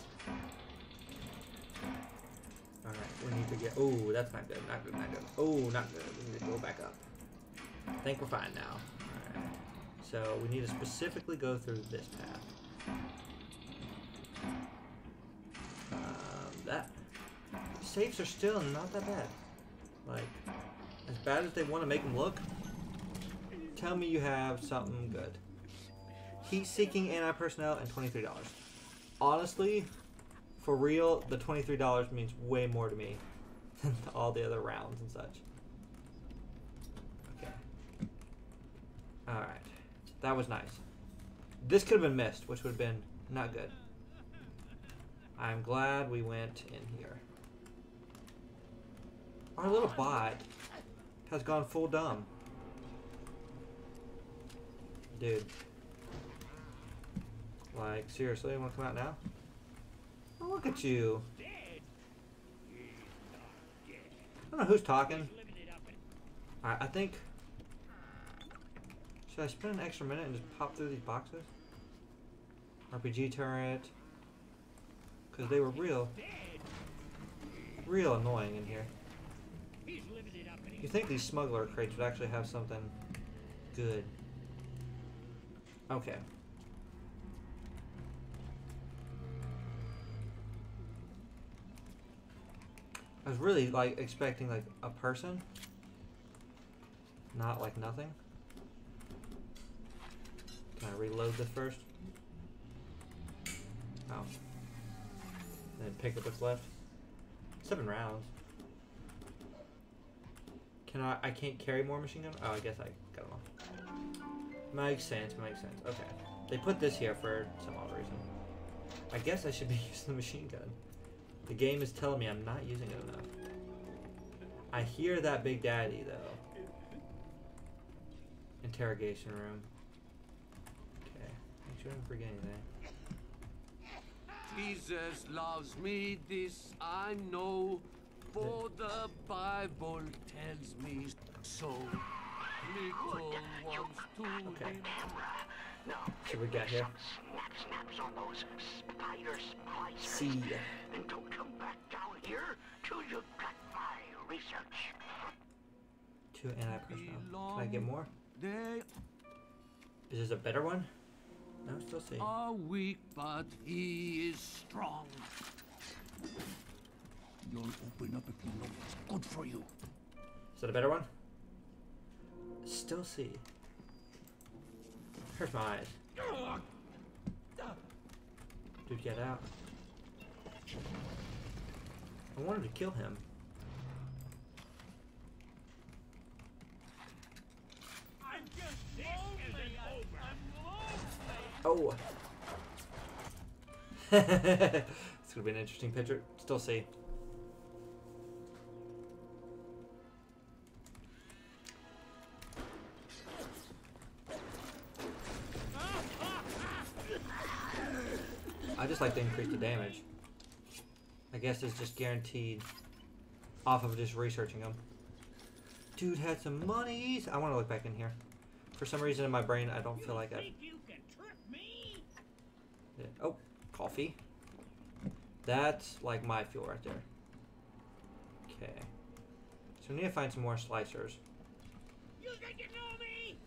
Alright, we need to get. Oh, that's not good. Not good. Not good. Oh, not good. We need to go back up. I think we're fine now. Alright. So we need to specifically go through this path. Um, that. Safes are still not that bad. Like, as bad as they want to make them look, tell me you have something good. Heat-seeking anti-personnel and $23. Honestly, for real, the $23 means way more to me *laughs* than all the other rounds and such. Okay. Alright. That was nice. This could have been missed, which would have been not good. I'm glad we went in here. Our little bot has gone full dumb. Dude. Like, seriously, you want to come out now? Oh, look at you. I don't know who's talking. Alright, I think... Should I spend an extra minute and just pop through these boxes? RPG turret. Because they were real... Real annoying in here. You think these smuggler crates would actually have something good. Okay. I was really like expecting like a person. Not like nothing. Can I reload this first? Oh. Then pick up what's left. Seven rounds. Can I? I can't carry more machine gun. Oh, I guess I got them off. Makes sense. Makes sense. Okay. They put this here for some odd reason. I guess I should be *laughs* using the machine gun. The game is telling me I'm not using it enough. I hear that Big Daddy though. Interrogation room. Okay. Make sure I don't forget anything. Jesus loves me, this I know, for the Bible tells me so. Little ones to Okay. Him. So we get here. Snap snaps on those spider splicers. See. And don't come back down here till you've got my research. Two anti-personnel. Can I get more? They Is this a better one? No, still see. are weak, but he is strong. You'll open up if you know what's good for you. Is that a better one? Still see. Eyes. Dude, get out. I wanted to kill him. Oh. it's gonna be an interesting picture. Still see. I just like to increase the damage. I guess it's just guaranteed off of just researching them. Dude had some monies. I want to look back in here. For some reason in my brain, I don't feel like I. Yeah. Oh, coffee. That's like my fuel right there. Okay. So we need to find some more splicers. You think you know me?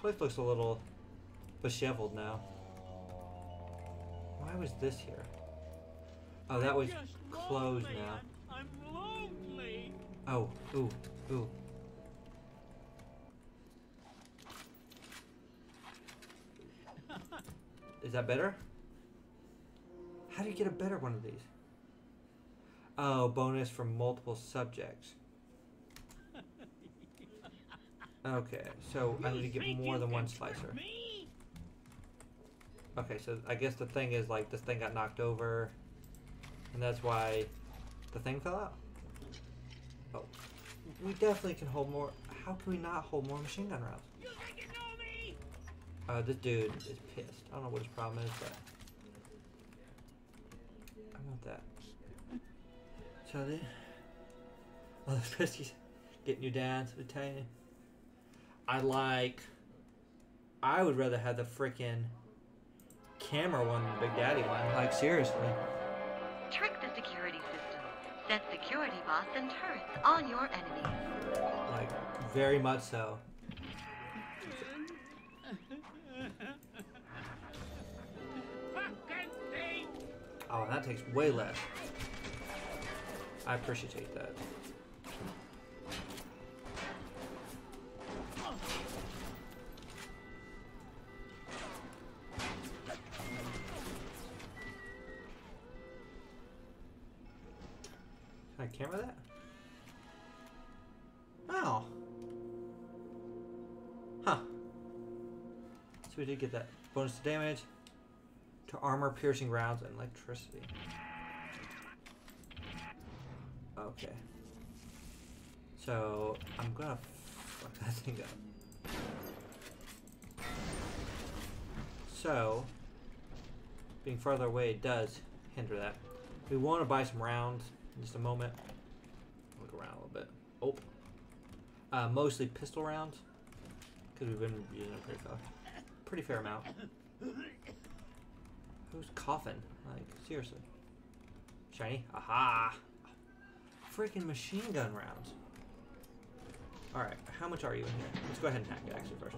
Place looks a little disheveled now. Why was this here? Oh, that was closed now. I'm lonely. Oh, ooh, ooh. Is that better? How do you get a better one of these? Oh, bonus from multiple subjects. *laughs* Okay, so I need to get more than one splicer. Okay, so I guess the thing is like this thing got knocked over, and that's why the thing fell out. Oh, we definitely can hold more. How can we not hold more machine gun rounds? Uh, this dude is pissed. I don't know what his problem is, but I want that. So then, *laughs* oh, the getting you down to the tiny. I like. I would rather have the freaking camera one the Big Daddy one. Like seriously. Trick the security system. Set security bots and turrets on your enemies. Like very much so. Oh, that takes way less. I appreciate that. Camera that? Oh. Huh. So we did get that bonus to damage, to armor piercing rounds, and electricity. Okay. So I'm gonna fuck that thing up. So being farther away does hinder that. We want to buy some rounds in just a moment. Look around a little bit. Oh. Uh, mostly pistol rounds. Because we've been using a pretty fair, pretty fair amount. Who's coughing? Like, seriously. Shiny? Aha! Freaking machine gun rounds. Alright, how much are you in here? Let's go ahead and hack it actually first.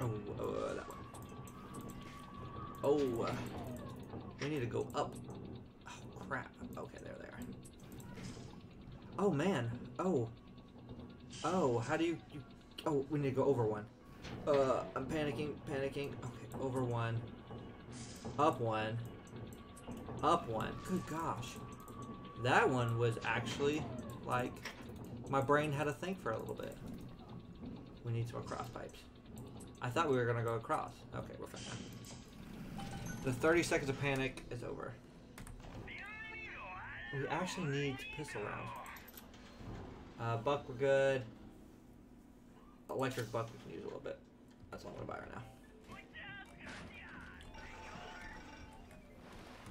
Oh, uh, that one. Oh, uh, we need to go up. Oh, crap. Okay, there they are. Oh, man. Oh. Oh, how do you, you... Oh, we need to go over one. Uh, I'm panicking, panicking. Okay, over one. Up one. Up one. Good gosh. That one was actually, like, my brain had to think for a little bit. We need some cross pipes. I thought we were gonna go across. Okay, we're fine now. The 30 seconds of panic is over. We actually need pistol rounds. Uh, buck, we're good. Electric buck, we can use a little bit. That's all I'm gonna buy right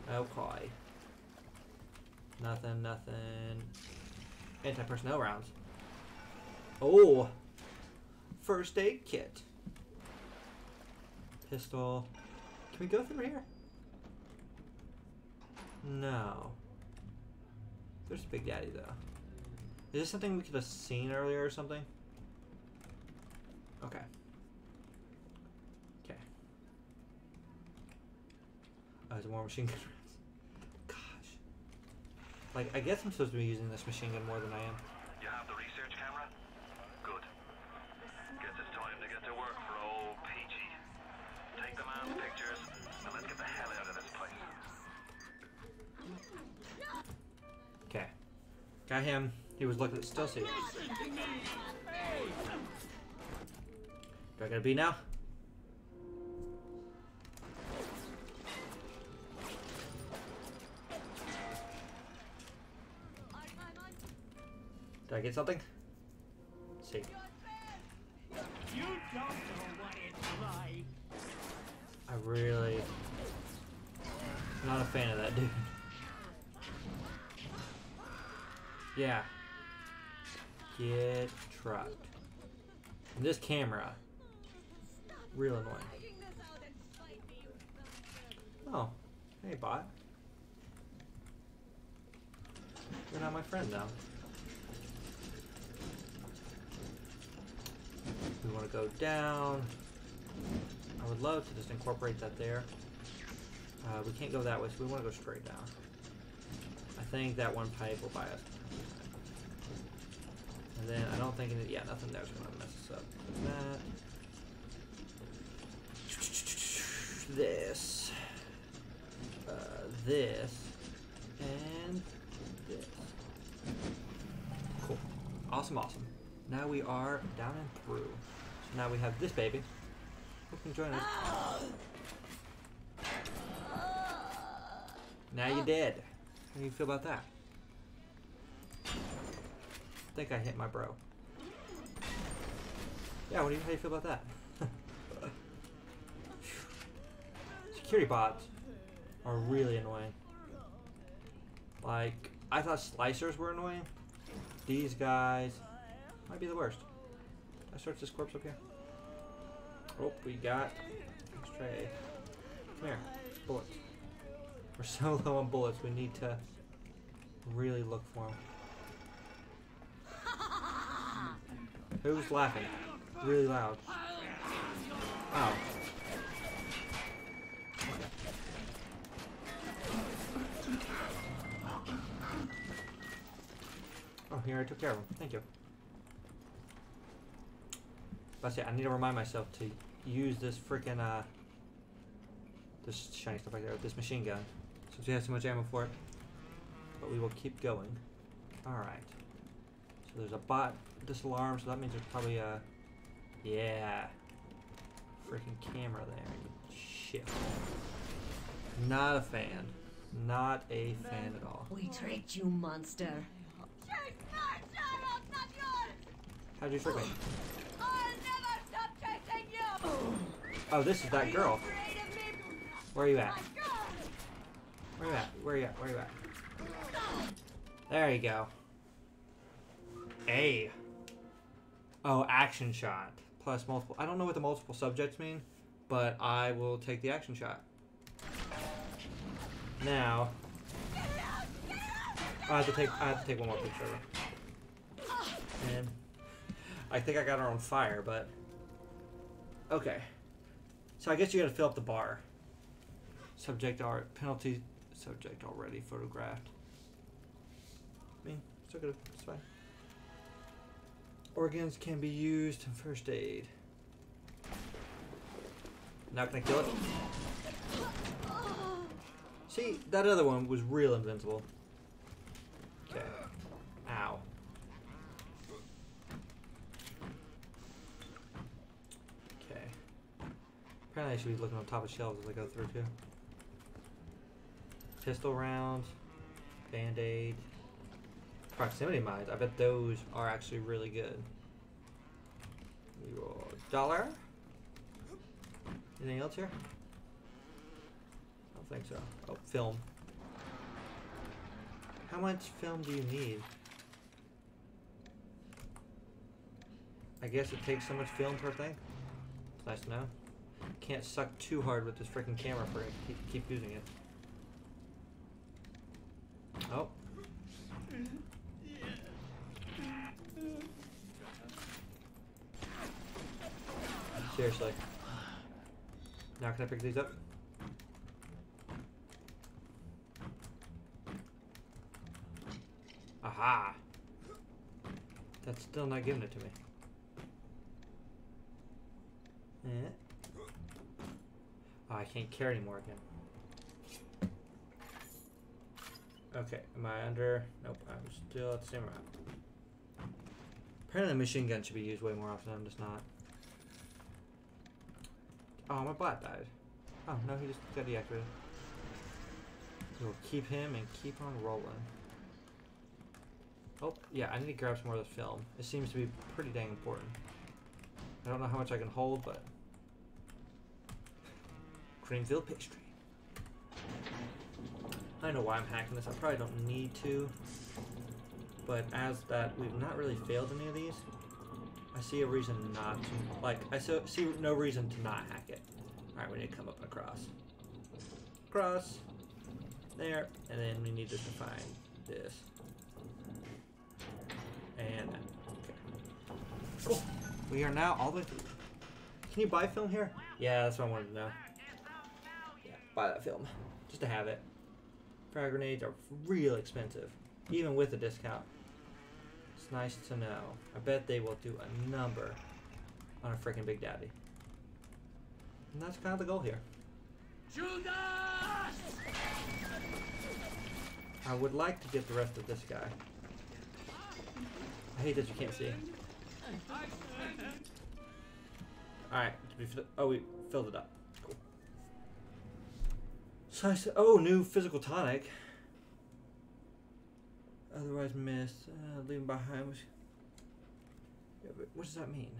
now. Okay. Nothing, nothing. Anti-personnel rounds. Oh! First aid kit. Pistol. Can we go through here? No. There's Big Daddy, though. Is this something we could have seen earlier or something? Okay. Okay. Oh, there's more machine *laughs* gun rounds. Gosh. Like, I guess I'm supposed to be using this machine gun more than I am. You have the research camera? Good. Guess it's time to get to work for old Peachy. Take the man's pictures, Got him. He was looking still see. Do I gotta be now? Did I get something? Let's see. I really not a fan of that dude. Yeah. Get trucked. And this camera, real annoying. Oh, hey bot. You're not my friend now. We want to go down. I would love to just incorporate that there. Uh, we can't go that way, so we want to go straight down. I think that one pipe will buy us. And then I don't think any, yeah, nothing there's going to mess us up. That. This. Uh, this. And this. Cool. Awesome, awesome. Now we are down and through. So now we have this baby. Who can join us? Now you're dead. How do you feel about that? Think I hit my bro. Yeah, what do you, how do you feel about that? *laughs* Security bots are really annoying. Like, I thought splicers were annoying. These guys might be the worst. I search this corpse up here. Oh, we got Stray. Come here. Bullets. We're *laughs* so low on bullets, we need to really look for them. Who's laughing? Really loud. Oh. Oh, here I took care of him. Thank you. But yeah, I need to remind myself to use this freaking uh this shiny stuff right there, this machine gun. Since we have so much ammo for it. But we will keep going. Alright. So there's a bot disalarm, so that means there's probably a yeah. Freaking camera there. Shit. Not a fan. Not a fan at all. We tricked you, monster. How'd you trick me? I'll never stop chasing you! Oh, this is that girl. Where are you at? Where are you at? Where are you at? Where are you at? There you go. A. Oh, action shot. Plus multiple. I don't know what the multiple subjects mean, but I will take the action shot. Now. I have to take. I have to take one more picture. And I think I got her on fire, but okay. So I guess you got to fill up the bar. Subject art penalty. Subject already photographed. I mean, still good. It's fine. Organs can be used in first aid. Not gonna kill it. See, that other one was real invincible. Okay. Ow. Okay. Apparently I should be looking on top of shelves as I go through too. Pistol rounds, band-aid, proximity mines. I bet those are actually really good. Dollar? Anything else here? I don't think so. Oh, film. How much film do you need? I guess it takes so much film per thing. Nice to know. Can't suck too hard with this freaking camera for it. Keep, keep using it. Oh. Seriously. Now can I pick these up? Aha! That's still not giving it to me. Eh. Oh, I can't carry anymore again. Okay, am I under? Nope, I'm still at the same amount. Apparently the machine gun should be used way more often, I'm just not. Oh, my bot died. Oh, no, he just got deactivated. We'll keep him and keep on rolling. Oh, yeah, I need to grab some more of this film. It seems to be pretty dang important. I don't know how much I can hold, but... *laughs* Creamfield pastry. I know why I'm hacking this. I probably don't need to. But as that, we've not really failed any of these. I see a reason not to. Like, I so, see no reason to not hack it. Alright, we need to come up across. Cross. There. And then we need to define this. And Okay. Cool. We are now all the way through. Can you buy film here? Yeah, that's what I wanted to know. Yeah, buy that film. Just to have it. Frag grenades are real expensive. Even with a discount. It's nice to know. I bet they will do a number on a freaking Big Daddy. And that's kind of the goal here. Judas! I would like to get the rest of this guy. I hate that you can't see. Alright, oh we filled it up. Cool. So I said, oh, new physical tonic. Otherwise missed. Uh, leaving behind. Yeah, what does that mean?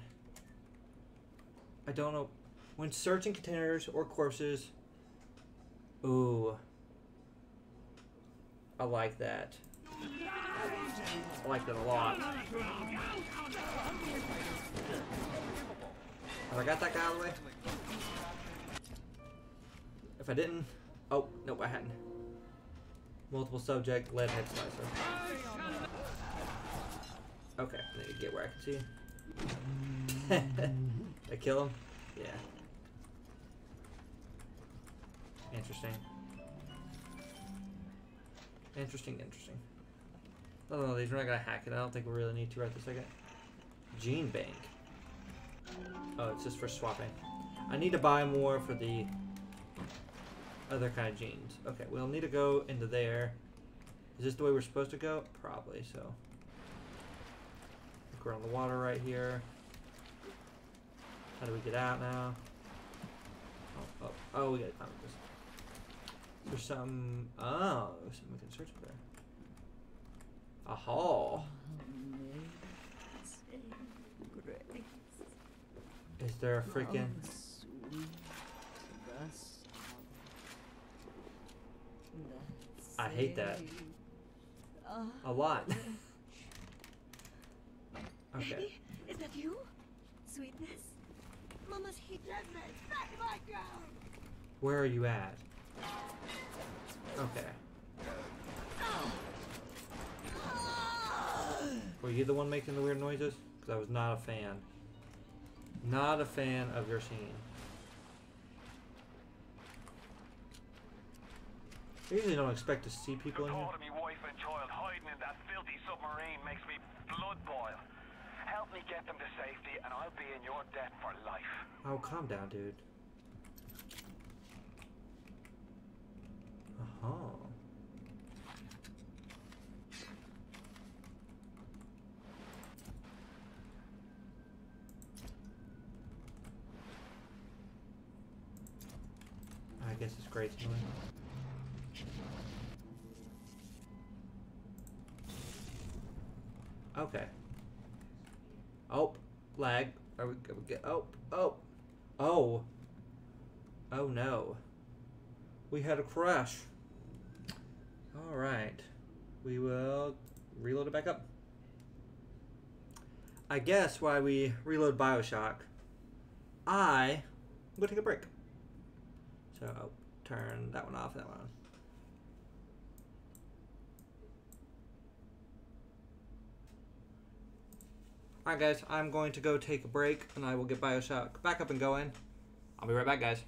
I don't know. When searching containers or corpses... Ooh. I like that. I like that a lot. Have I got that guy out of the way? If I didn't... Oh, nope, I hadn't. Multiple subject, lead head splicer. Okay, I need to get where I can see. *laughs* I kill him? Yeah. Interesting. Interesting, interesting. Oh, these we're not gonna hack it. I don't think we really need to right this second. Gene bank. Oh, it's just for swapping. I need to buy more for the other kind of genes. Okay, we'll need to go into there. Is this the way we're supposed to go? Probably, so. Look, we're on the water right here. How do we get out now? Oh, oh, oh we gotta climb this. There's some, oh, something we can search for. Aha! Is there a freaking... I hate that. A lot. *laughs* okay. Is that you? Sweetness? Mama's heat. Back my ground! Where are you at? Okay. Were you the one making the weird noises? Because I was not a fan. Not a fan of your scene. I usually don't expect to see people in here. Me wife and child hiding in that filthy submarine makes me blood boil. Help me get them to safety and I'll be in your debt for life. Oh, calm down, dude. Uh-huh. I guess it's great noise. Okay. Oh, lag. Are we, we get? Oh, oh, oh, oh no. We had a crash. All right, we will reload it back up. I guess while we reload Bioshock, I gonna take a break. So I'll turn that one off, that one on. Alright guys, I'm going to go take a break and I will get Bioshock back up and going. I'll be right back guys.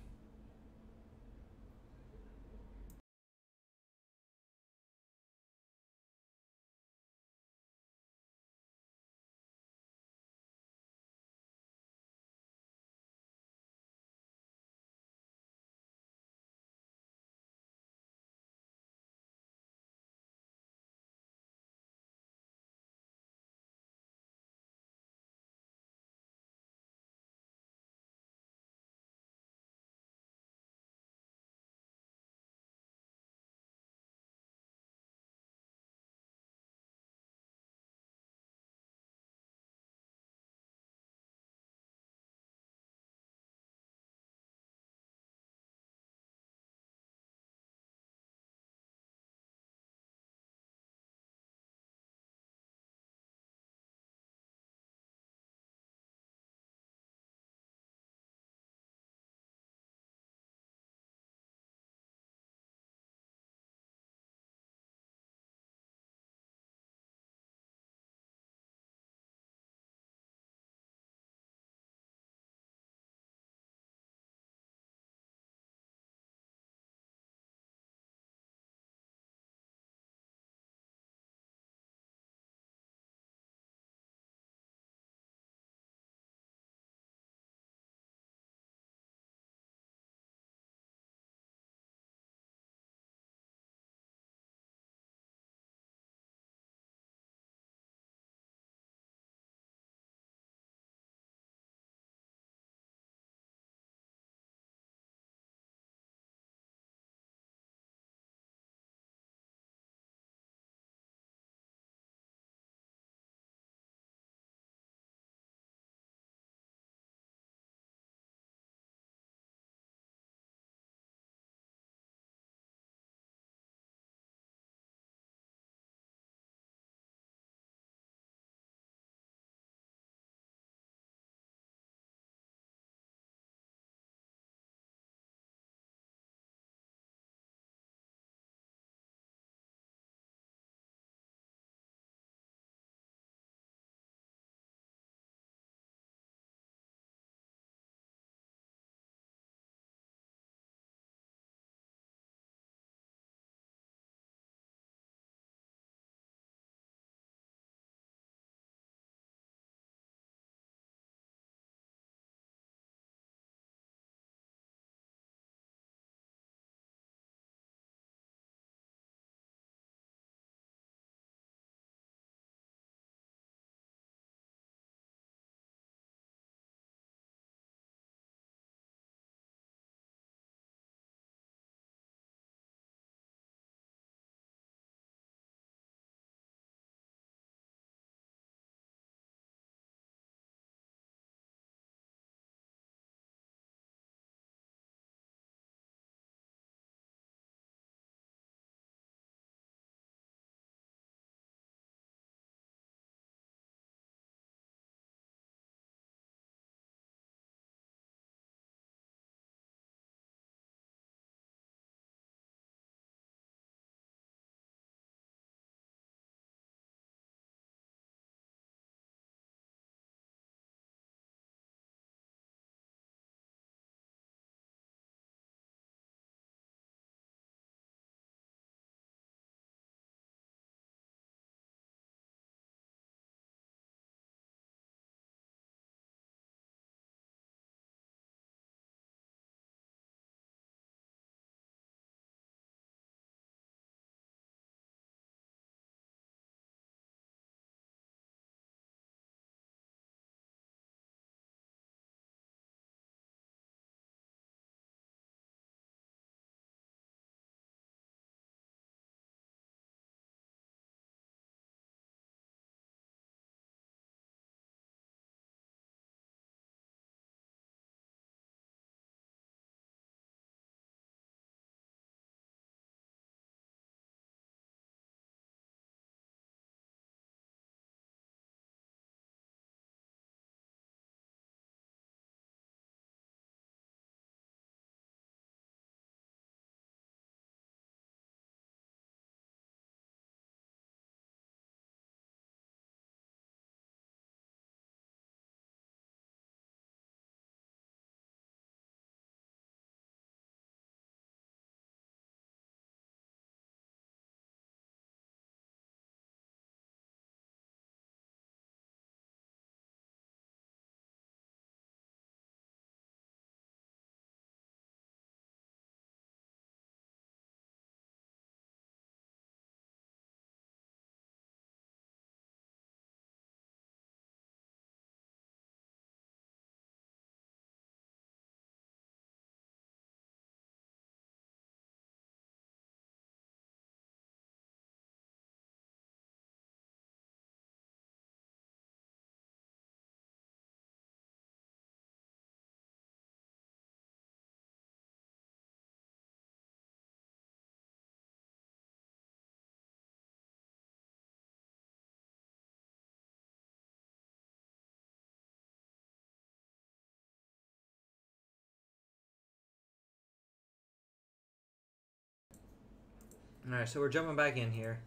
All right, so we're jumping back in here.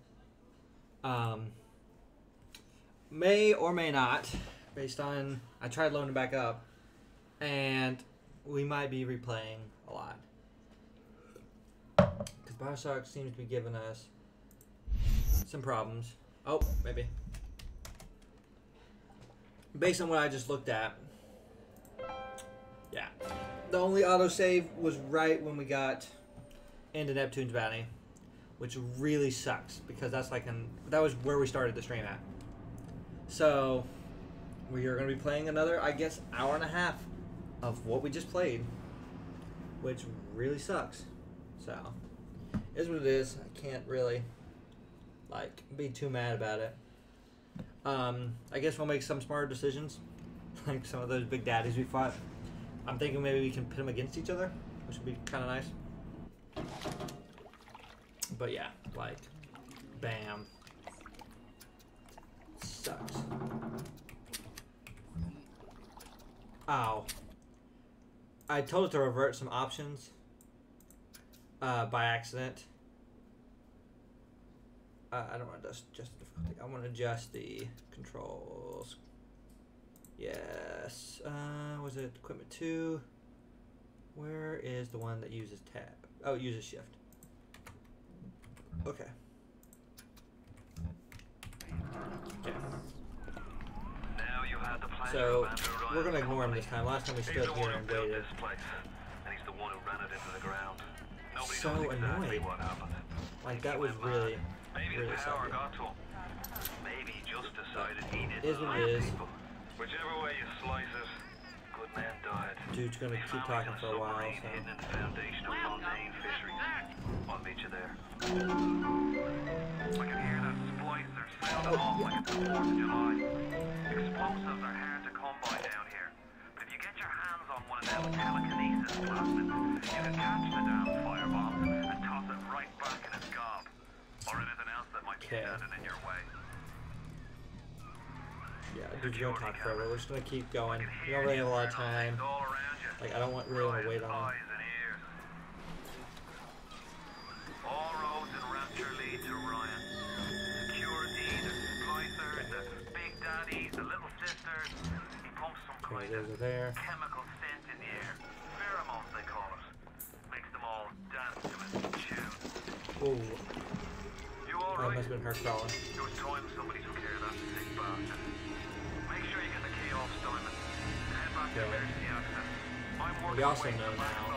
Um, may or may not, based on I tried loading back up, and we might be replaying a lot because Bioshock seems to be giving us some problems. Oh, maybe. Based on what I just looked at, yeah, the only autosave was right when we got into Neptune's Valley which really sucks because that's like an that was where we started the stream at. So we are going to be playing another, I guess, hour and a half of what we just played, which really sucks. So is what it is. I can't really like be too mad about it. Um, I guess we'll make some smarter decisions, *laughs* like some of those big daddies we fought. I'm thinking maybe we can pit them against each other, which would be kind of nice. But yeah, like, bam. Sucks. Ow. I told it to revert some options uh, by accident. Uh, I don't want to adjust just difficulty. I want to adjust the controls. Yes. Uh, was it equipment two? Where is the one that uses tab? Oh, it uses shift. Okay. Okay. Now you had the plan So, to we're gonna ignore him this time. Last time we stood here and waited. this place, and he's the one who ran it into the ground. So annoying. Like, that was really, Maybe really the power sucky. got to him. Maybe he just decided he didn't Is what it is. Whichever way you slice it, good man died. Dude's gonna keep talking for a while, so. hidden in the foundation of Fontaine Fisheries. I'll meet you there. I can hear that splicer sounding off like it's the 4th of July. Explosives are hard to come by down here. But if you get your hands on one of them telekinesis plasmids, you can catch the damn firebomb and toss it right back in its gob. Or anything else that might be standing in your way. Yeah, dude's gonna talk forever. We're just gonna keep going. We don't really have a lot of time. Like, I don't want really want to wait on him. Eyes and ears. All roads in Rapture lead to Ryan. Security, the splicers, the big daddies, the little sisters. He pumps some Okay, kind of there. chemical scent in the air. Pheromones, they call it. Makes them all dance to tune. Oh, You all that right? must have been her crawling. Head back to Okay. I'm We also know now.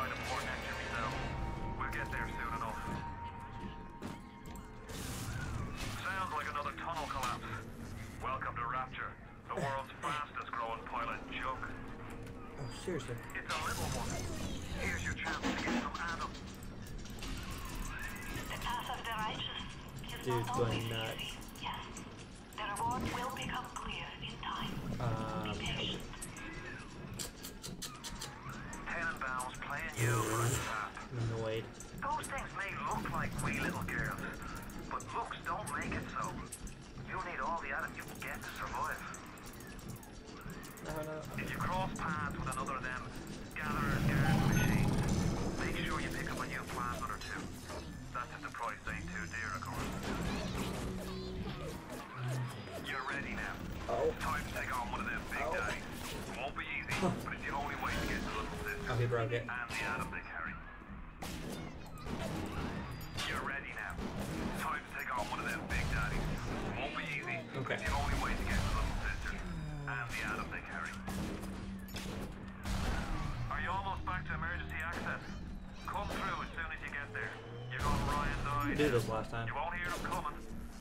Coming,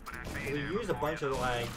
but it'll be We used a bunch of like.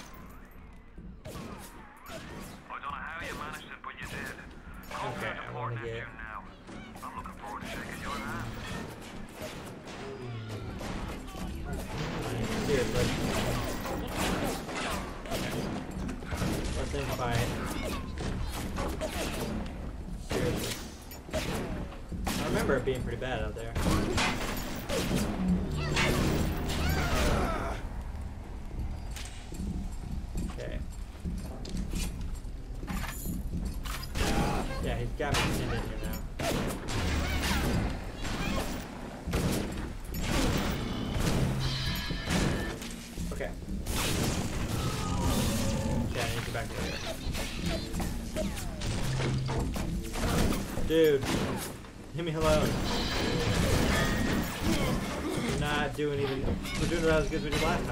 We did last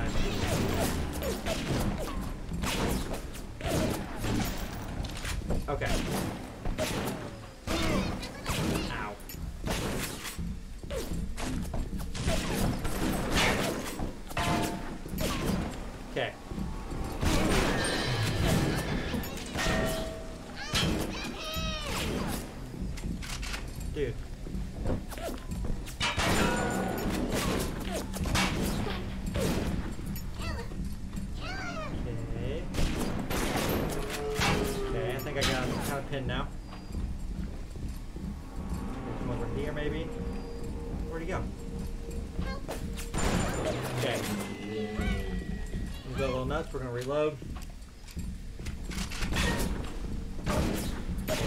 Okay,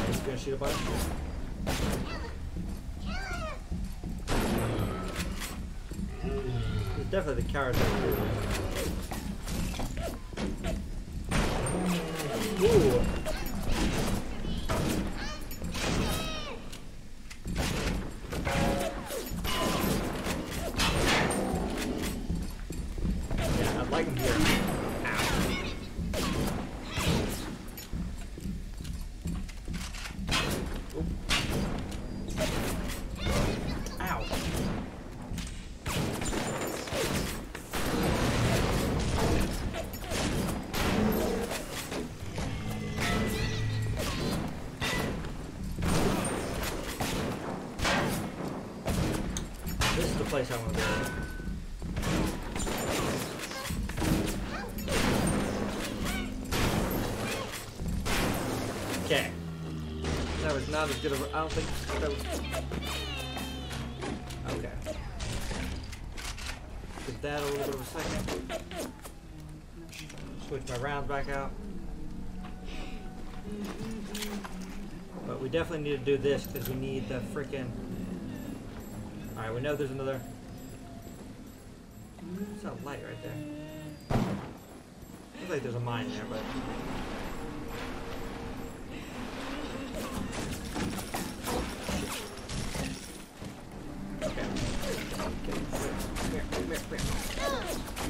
he's gonna shoot a bunch. Definitely the carrot. Place I want to go. Okay. That was not as good of a, I don't think that was... Okay. Give that a little bit of a second. Switch my rounds back out. But we definitely need to do this because we need the freaking... Alright, we know there's another... It's a light right there. Looks like there's a mine there, but...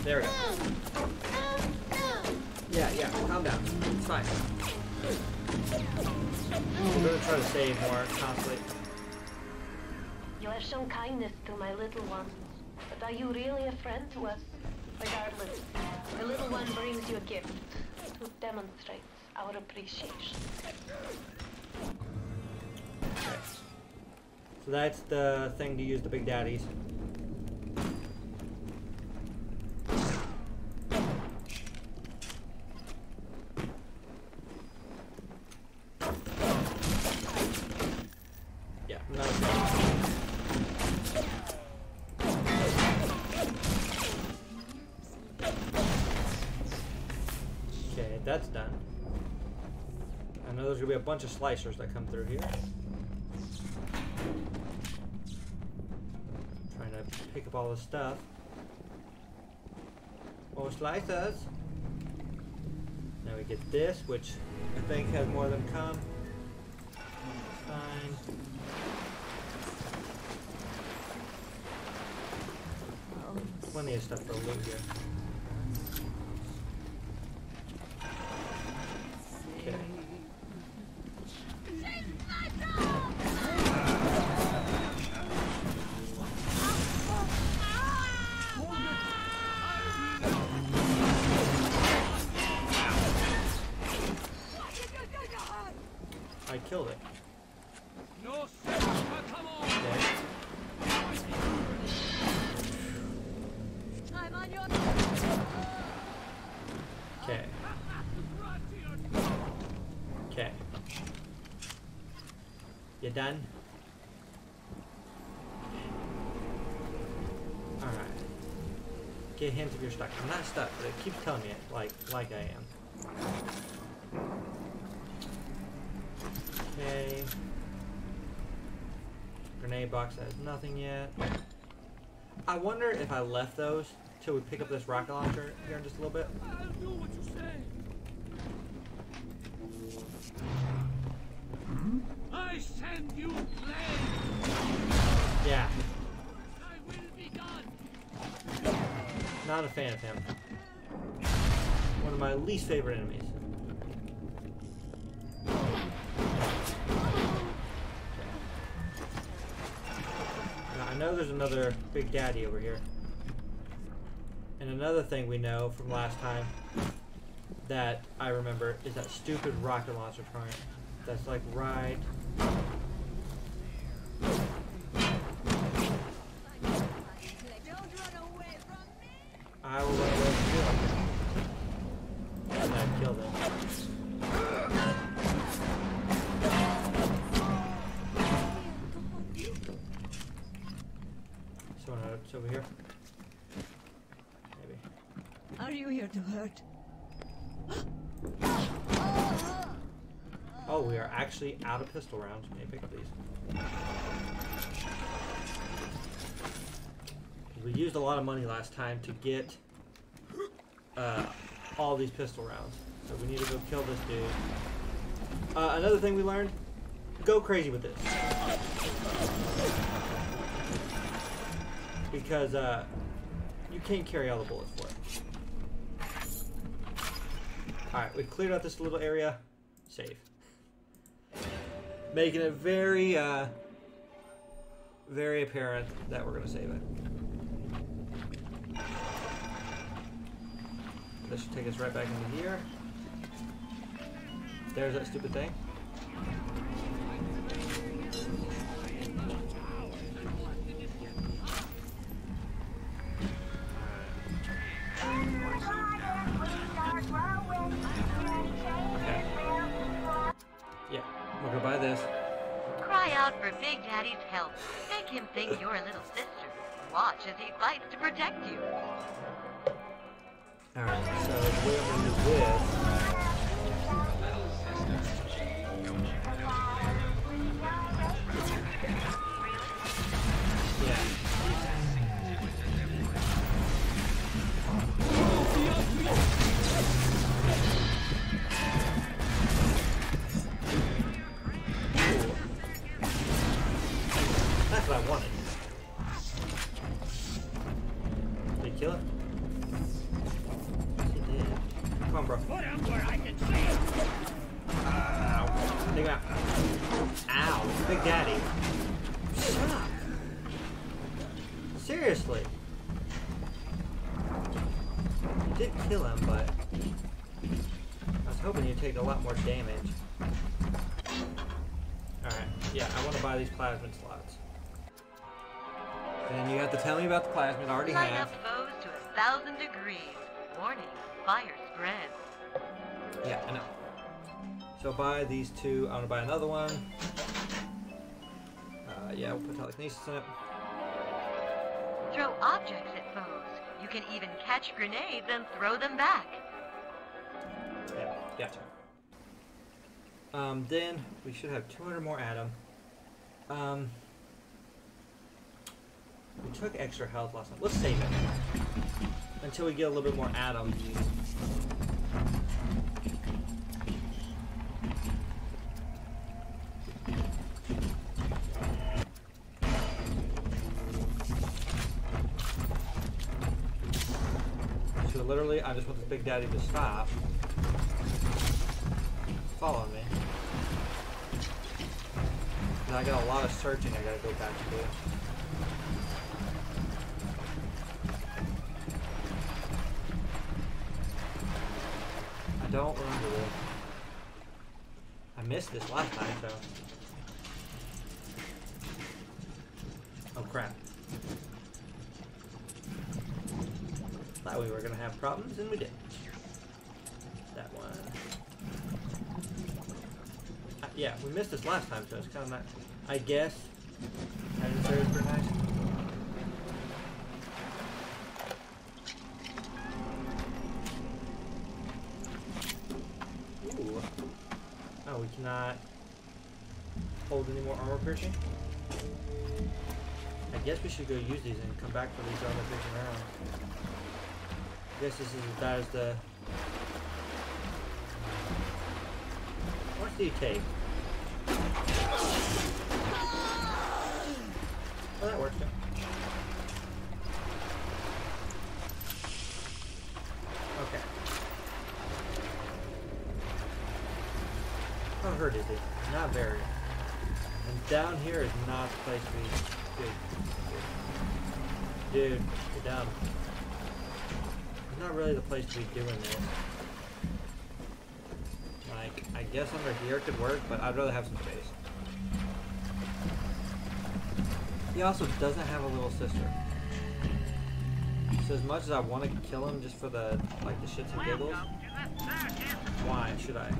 There we go. Yeah, yeah, calm down. It's fine. We're gonna try to save more Shown kindness to my little ones, but are you really a friend to us? Regardless, the little one brings you a gift to demonstrate our appreciation. So that's the thing to use the big daddies. Bunch of splicers that come through here. Trying to pick up all the stuff. More splicers. Now we get this, which I think has more than come. Fine. Plenty of stuff for loot here. Done? Alright. Get hints if you're stuck. I'm not stuck, but it keeps telling me it like like I am. Okay. Grenade box has nothing yet. I wonder if I left those till we pick up this rocket launcher here in just a little bit. I'll do what you say. I send you flame. Yeah, I will be done. not a fan of him. One of my least favorite enemies. Now, I know there's another Big Daddy over here. And another thing we know from last time that I remember is that stupid rocket launcher turret. That's like right. I will run away from you. And I kill them. Someone uh, it's over here. Maybe. Are you here to hurt? Oh, we are actually out of pistol rounds. May I pick up these? We used a lot of money last time to get uh, all these pistol rounds. So we need to go kill this dude. Uh, another thing we learned, go crazy with this. Because uh, you can't carry all the bullets for it. Alright, we've cleared out this little area. Save. Making it very, uh, very apparent that we're going to save it. This should take us right back into here. There's that stupid thing. So the way buy these two. I want to buy another one. Uh, yeah, we'll put telekinesis in it. Throw objects at foes. You can even catch grenades and throw them back. Yeah, gotcha. Um, then we should have 200 more Adam. Um, we took extra health last time. Let's save it until we get a little bit more Adam. So literally, I just want this big daddy to stop Follow me. And I got a lot of searching I gotta go back to do. I don't remember this. I missed this last time, so. Oh crap. Thought we were gonna have problems, and we did. That one. Uh, yeah, we missed this last time, so it's kind of not. I guess. I was pretty nice. Ooh. Oh, we cannot hold any more armor piercing. I guess we should go use these and come back for these armor piercing rounds. Guess this is as bad as the much do you take? Oh, that worked too. Okay. How hurt is it? Not very. And down here is not the place to be. Dude. Dude, you're dumb. Not really the place to be doing this. Like, I guess under here could work, but I'd rather have some space. He also doesn't have a little sister. So as much as I want to kill him just for the, like, the shits and giggles, why should I?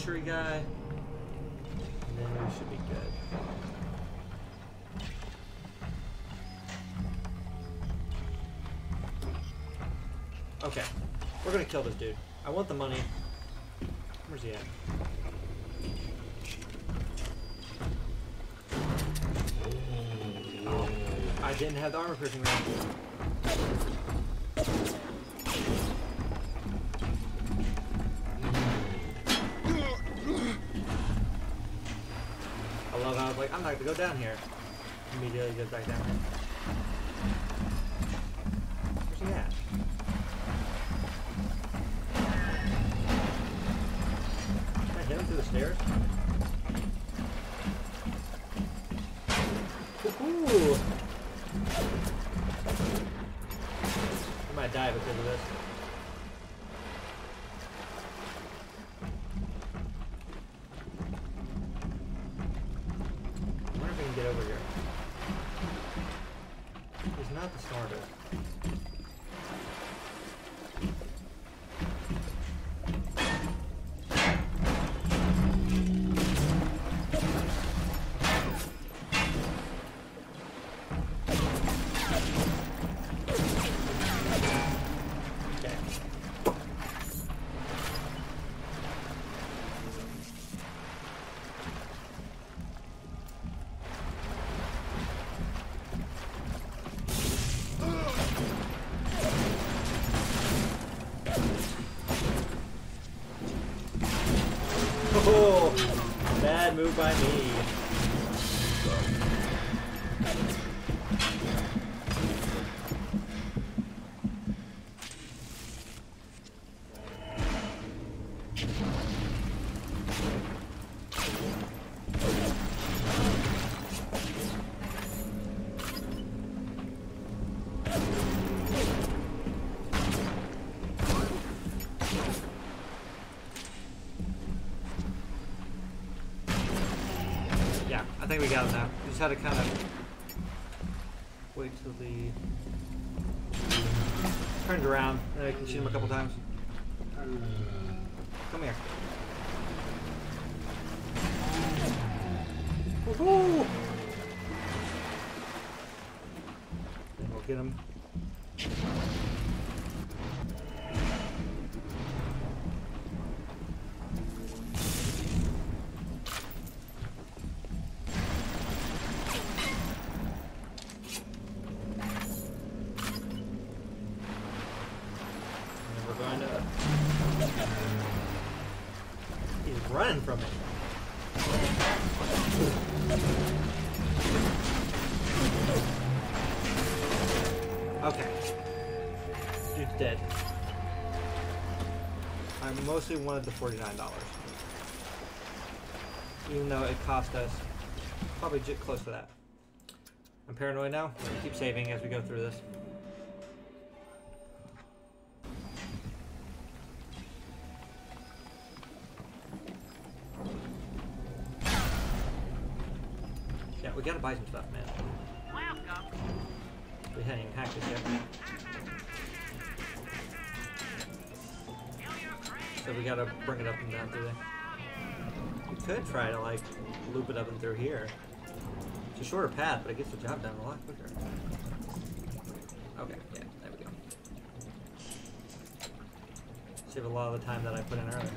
Fishery guy. And then we should be good. Okay. We're gonna kill this dude. I want the money. Where's he at? Oh, I didn't have the armor piercing round. Down here. Immediately goes back down here. Bad move by me. Had to kind of Mostly wanted the $49. Even though it cost us probably close to that. I'm paranoid now. Keep saving as we go through this. try to, like, loop it up and through here. It's a shorter path, but it gets the job done a lot quicker. Okay, yeah, there we go. Save a lot of the time that I put in earlier.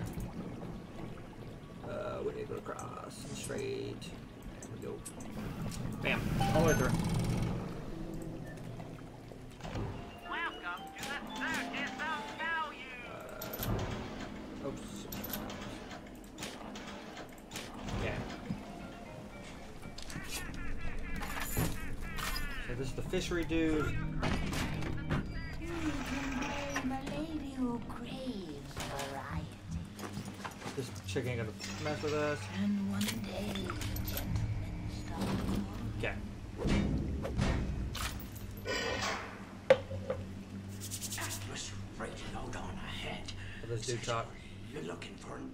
Uh, we need to go across and straight. There we go. Bam. All the way through. Craves variety. This chick ain't gonna mess with us. And one day, gentlemen Okay. Right out on ahead. Let this dude talk. You're looking for an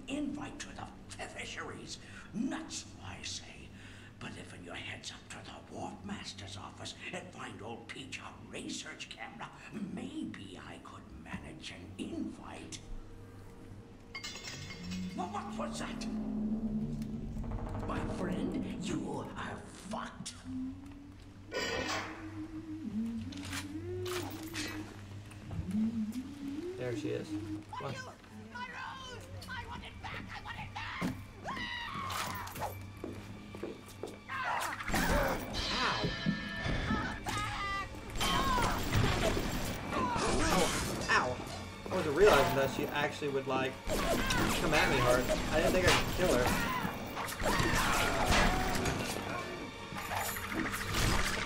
actually would like come at me hard. I didn't think I could kill her.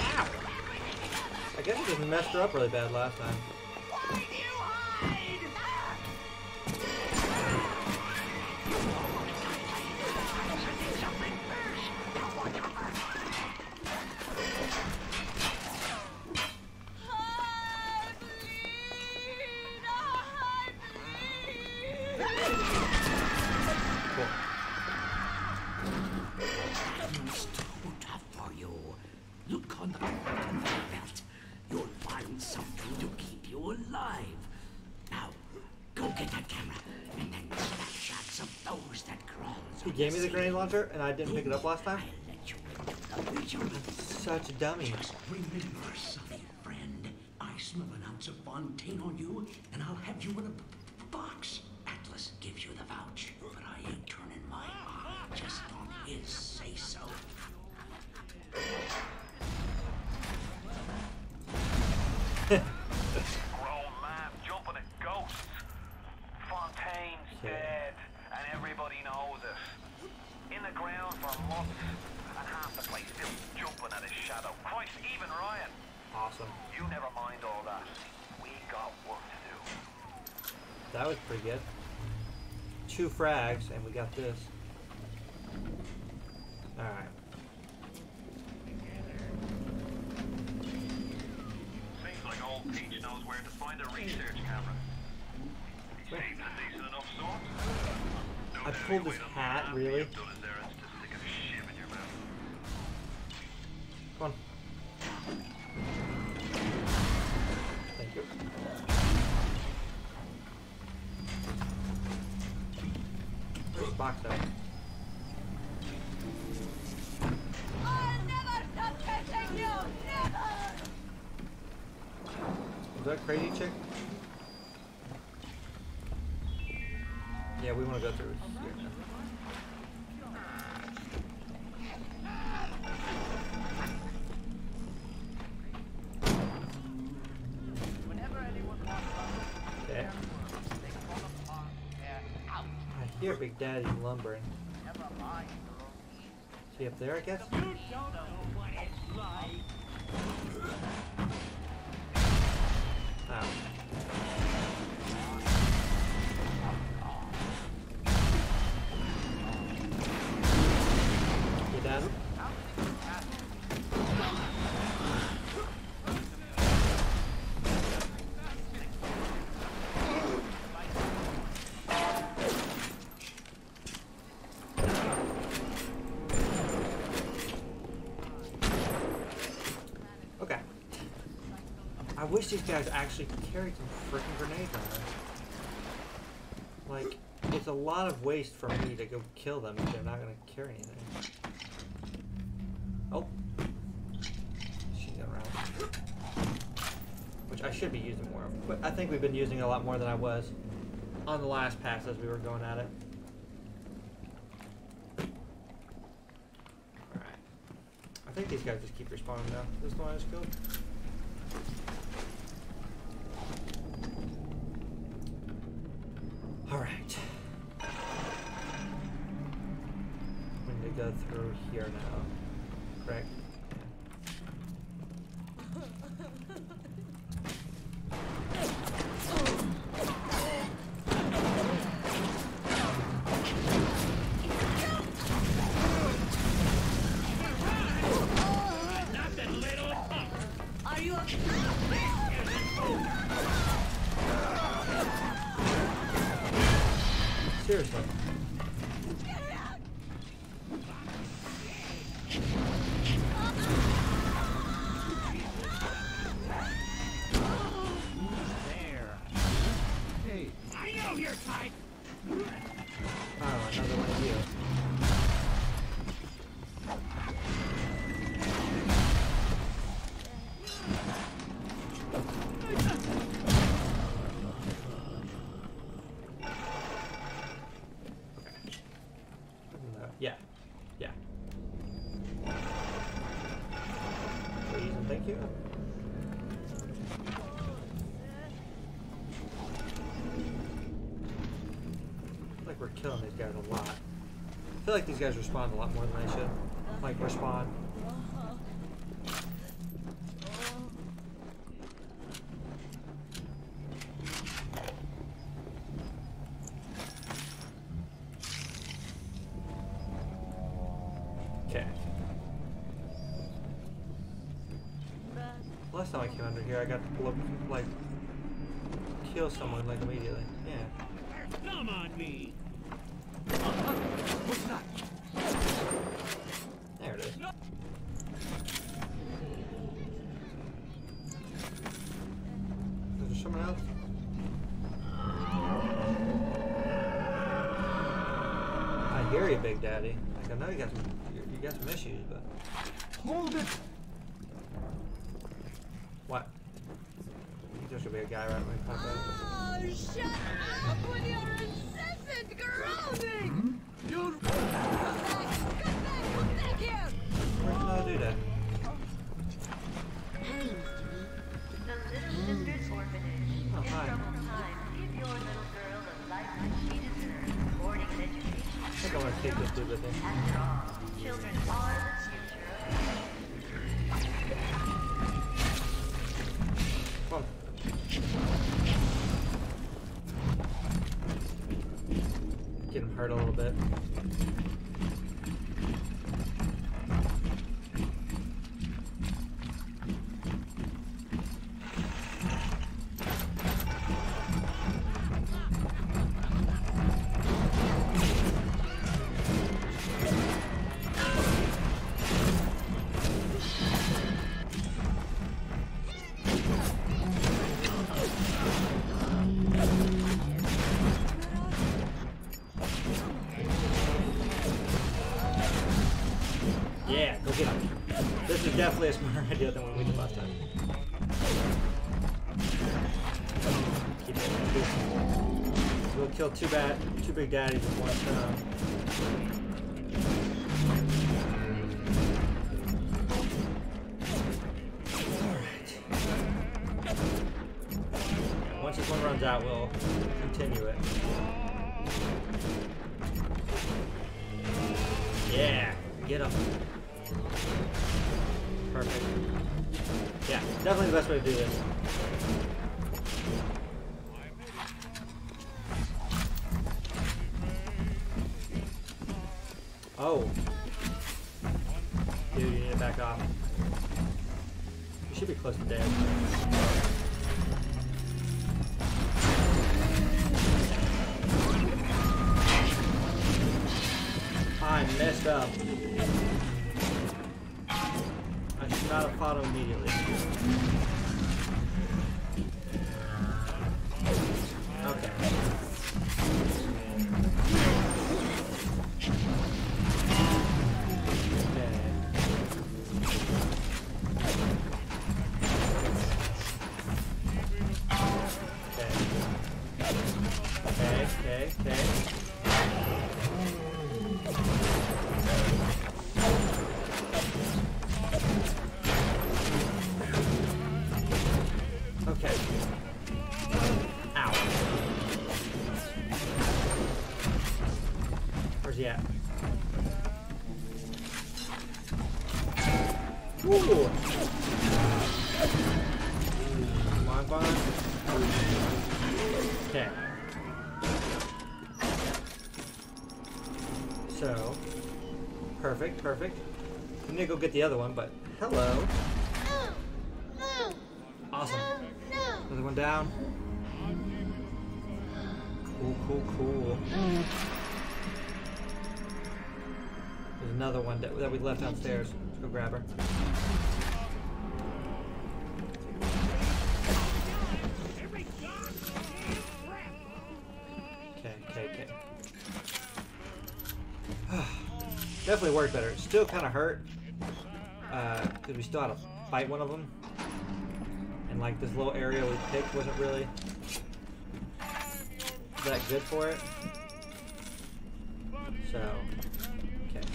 Ow. I guess I just messed her up really bad last time. Launcher and I didn't pick it up last time? Such a dummy. Just remember, Sonny, friend. I smell an ounce of Fontaine on you, was pretty good. Two frags, and we got this. Alright. Seems like old Peach knows where to find a research camera. He seems a decent enough sort. I pulled this hat, really? You've done his errands to stick a shiv in your mouth. Come on. Thank you. Where's the box at? I'll never stop chasing you! Never! Was that crazy chick? Yeah, we want to go through Up there, I guess? Ow. wish these guys actually carried some freaking grenades on them. Like, it's a lot of waste for me to go kill them if they're not gonna carry anything. Oh. She's around. Which I should be using more of. But I think we've been using a lot more than I was on the last pass as we were going at it. Alright. I think these guys just keep respawning now. This one I just killed. a lot. I feel like these guys respond a lot more than I should. Like, respond. Okay. Last time I came under here, I got to, like, kill someone. Big Daddy. Like I know you got some, you, you got some issues. This is definitely a smarter idea than when we did last time. We'll kill two bad, two big daddies in one turn. Uh. Alright. Once this one runs out, we'll continue it. Yeah! Get up perfect. Yeah, definitely the best way to do this. Perfect. I'm gonna go get the other one, but hello. Awesome. Another one down. Cool, cool, cool. There's another one that, that we left downstairs. Let's go grab her. Definitely worked better. It Still kind of hurt. Uh, because we still had to fight one of them. And like this little area we picked wasn't really that good for it. So, okay.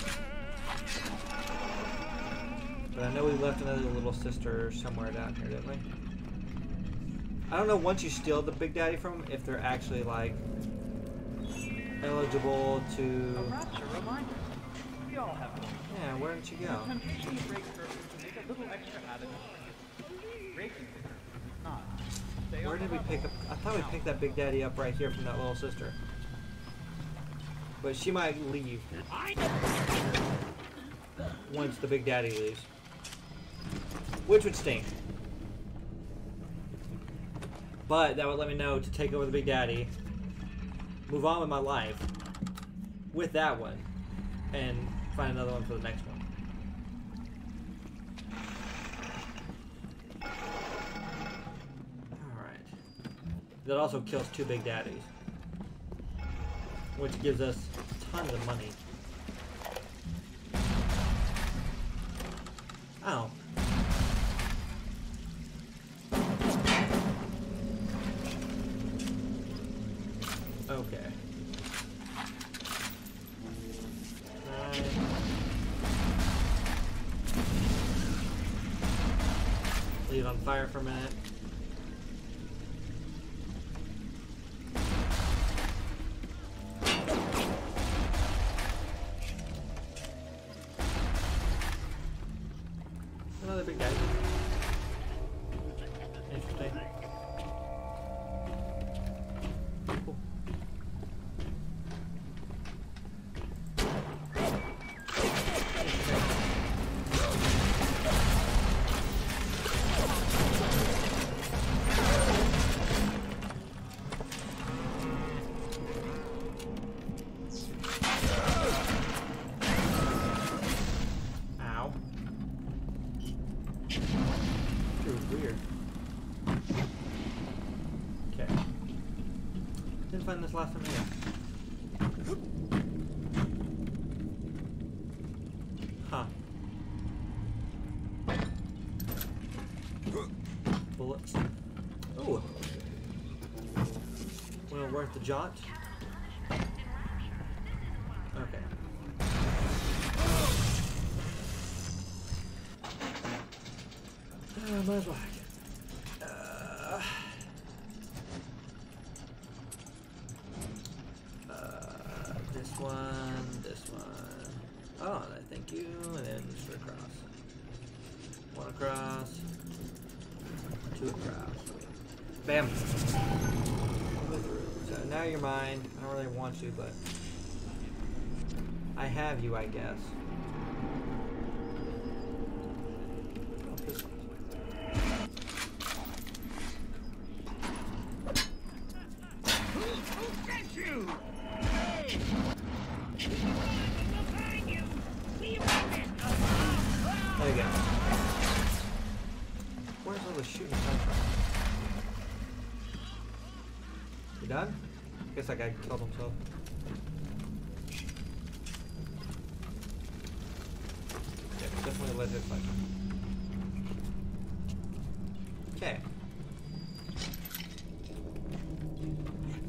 But I know we left another little sister somewhere down here, didn't we? I don't know once you steal the Big Daddy from them if they're actually like eligible to. Rapture reminder. We all have one. Yeah, where did you go? Temptation to break curses to make a little extra added Breaking the curse is not. Where did we pick up? I thought we picked that Big Daddy up right here from that little sister. But she might leave once the Big Daddy leaves. Which would stink. But that would let me know to take over the Big Daddy, move on with my life with that one, and find another one for the next one. Alright. That also kills two Big Daddies. Which gives us tons of money. Oh. Okay. Fire for a minute. This last time either. Huh. Bullets. Ooh. Well worth the jaunt. Okay. Uh, my black. Uh, uh, this one, this one. Oh, and I thank you, and then just across. One across, two across. Bam. So now. I don't really want to, but I have you, I guess. Guess that guy killed himself. Yeah, definitely a legit fight. Okay.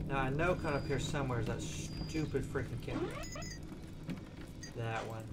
Now I know coming up here somewhere is that stupid freaking camera. That one.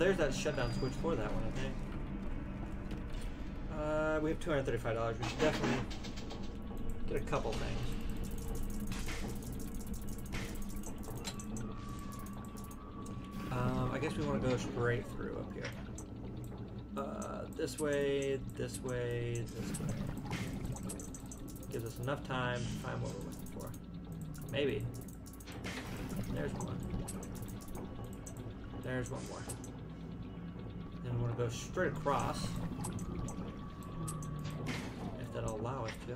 There's that shutdown switch for that one, I think. Uh, we have $235. We should definitely get a couple things. Um, I guess we want to go straight through up here. Uh, this way, this way, this way. Gives us enough time to find what we're looking for. Maybe. There's one. There's one more. Go straight across. If that'll allow us to.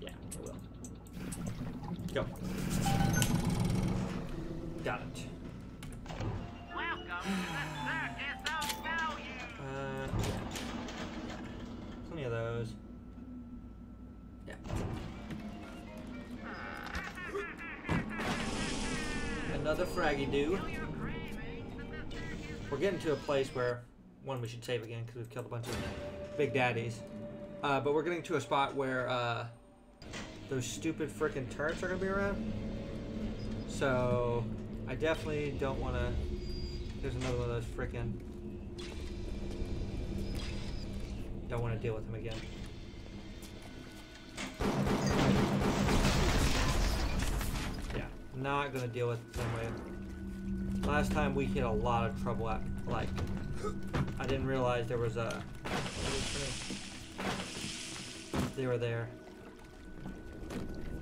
Yeah, it will. Go. Got it. Welcome to the Circus of Value. Uh, yeah. Plenty of those. Yeah. *laughs* Another fraggy do. We're getting to a place where, one, we should save again because we've killed a bunch of big daddies. Uh, but we're getting to a spot where uh, those stupid freaking turrets are going to be around. So, I definitely don't want to. There's another one of those freaking. Don't want to deal with him again. Yeah, not gonna deal with it the same way. Last time we hit a lot of trouble at like I didn't realize there was a they were there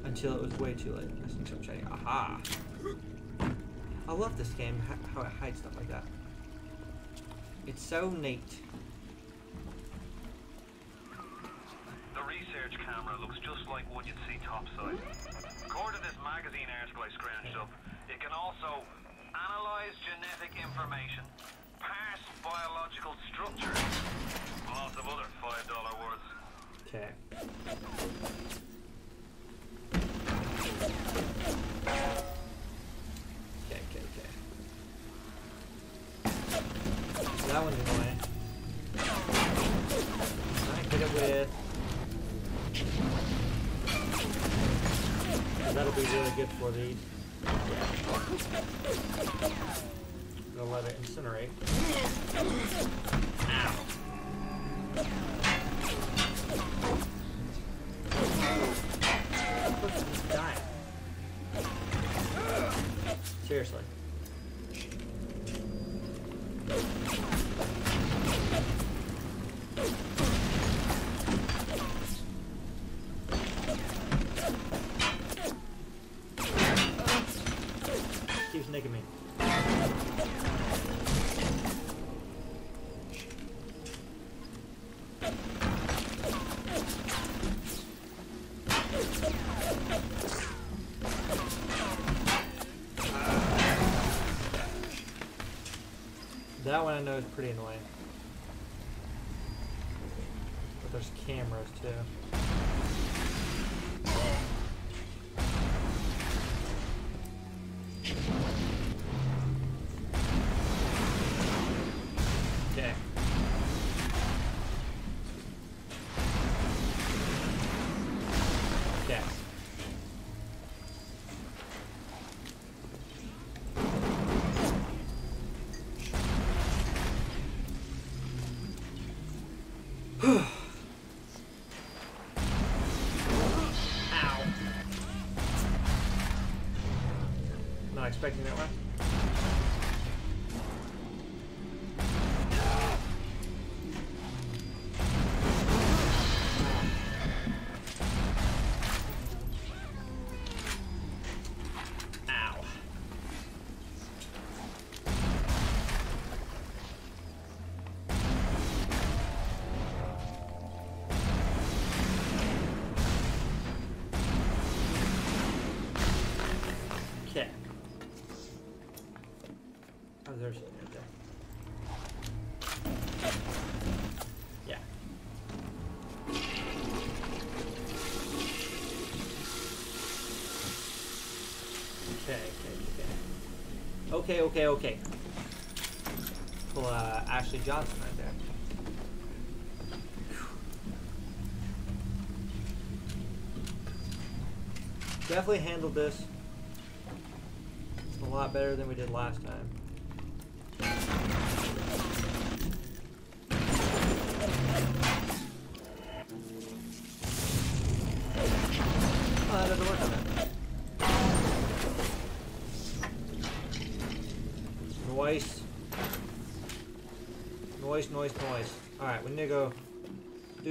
until it was way too late. I think I'm aha. I love this game, how it hides stuff like that. It's so neat. The research camera looks just like one you'd see topside. According to this magazine article I scrounged up, it can also analyze genetic information, parse biological structures, lots of other five dollar words. Okay. Okay, okay, that one's annoying. I hit it with. That'll be really good for these. Gonna let it incinerate. That one I know is pretty annoying. Expecting that one. Okay, okay, okay. Pull uh, Ashley Johnson right there. Definitely handled this a lot better than we did last time.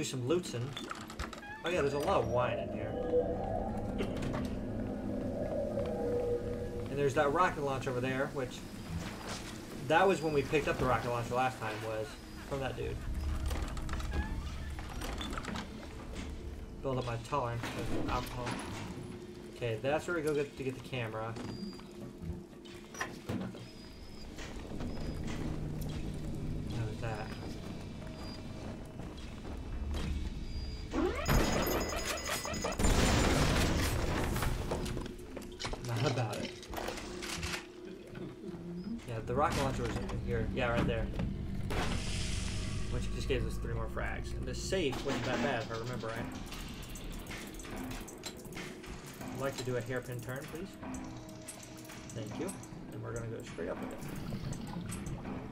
Some looting. Oh yeah, there's a lot of wine in here. And there's that rocket launcher over there, which... That was when we picked up the rocket launcher last time, was from that dude. Build up my tolerance alcohol. Okay, that's where we go get to get the camera. Three more frags. And the safe wasn't that bad, if I remember right. I'd like to do a hairpin turn, please. Thank you. And we're gonna go straight up with it.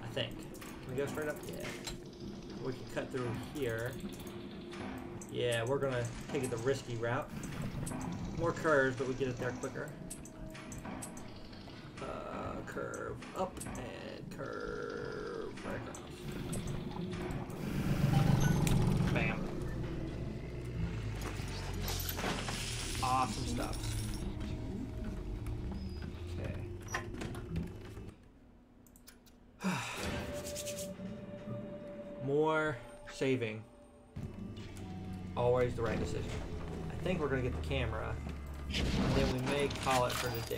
I think. Can we go straight up? Yeah. We can cut through here. Yeah, we're gonna take it the risky route. More curves, but we get it there quicker. Uh, curve up and saving. Always the right decision. I think we're gonna get the camera. And then we may call it for the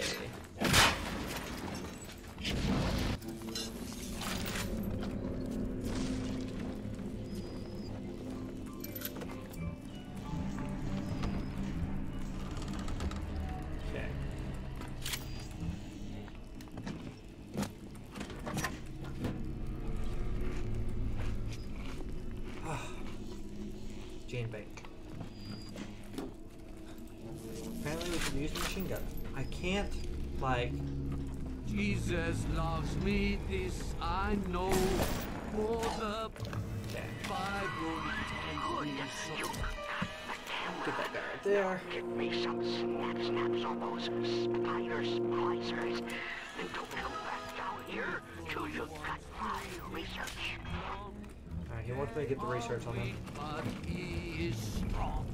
Alright, he wants me to get the research on him. But he is strong.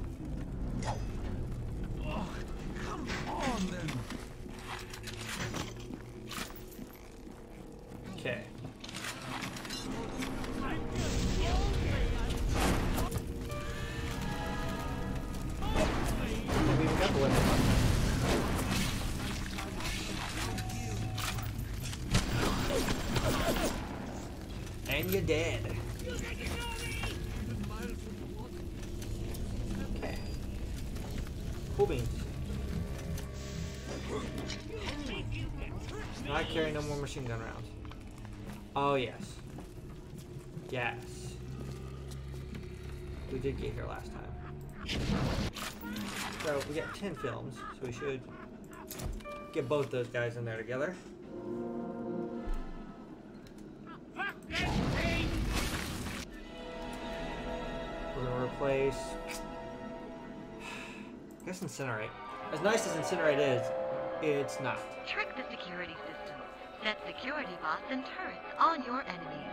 Oh, come on then. Okay. We got the dead. Okay. Cool beans. Not carry no more machine gun rounds. Oh yes. Yes. We did get here last time. So we got 10 films, so we should get both those guys in there together. We're gonna replace. I guess incinerate. As nice as incinerate is, it's not. Trick the security system. Set security bots and turrets on your enemies.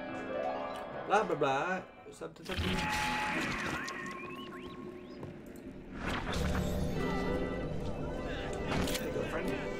Blah blah blah. Something something. There you go, friend.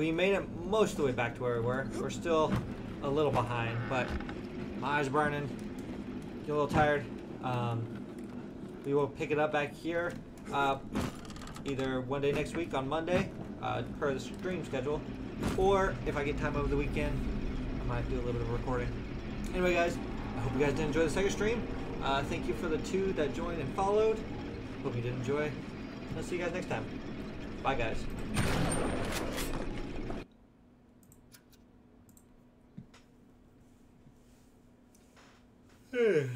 We made it most of the way back to where we were. We're still a little behind, but my eyes are burning. Get a little tired. Um, we will pick it up back here uh, either one day next week on Monday, uh, per the stream schedule, or if I get time over the weekend, I might do a little bit of recording. Anyway, guys, I hope you guys did enjoy the second stream. Uh, thank you for the two that joined and followed. Hope you did enjoy. I'll see you guys next time. Bye, guys. 嗯。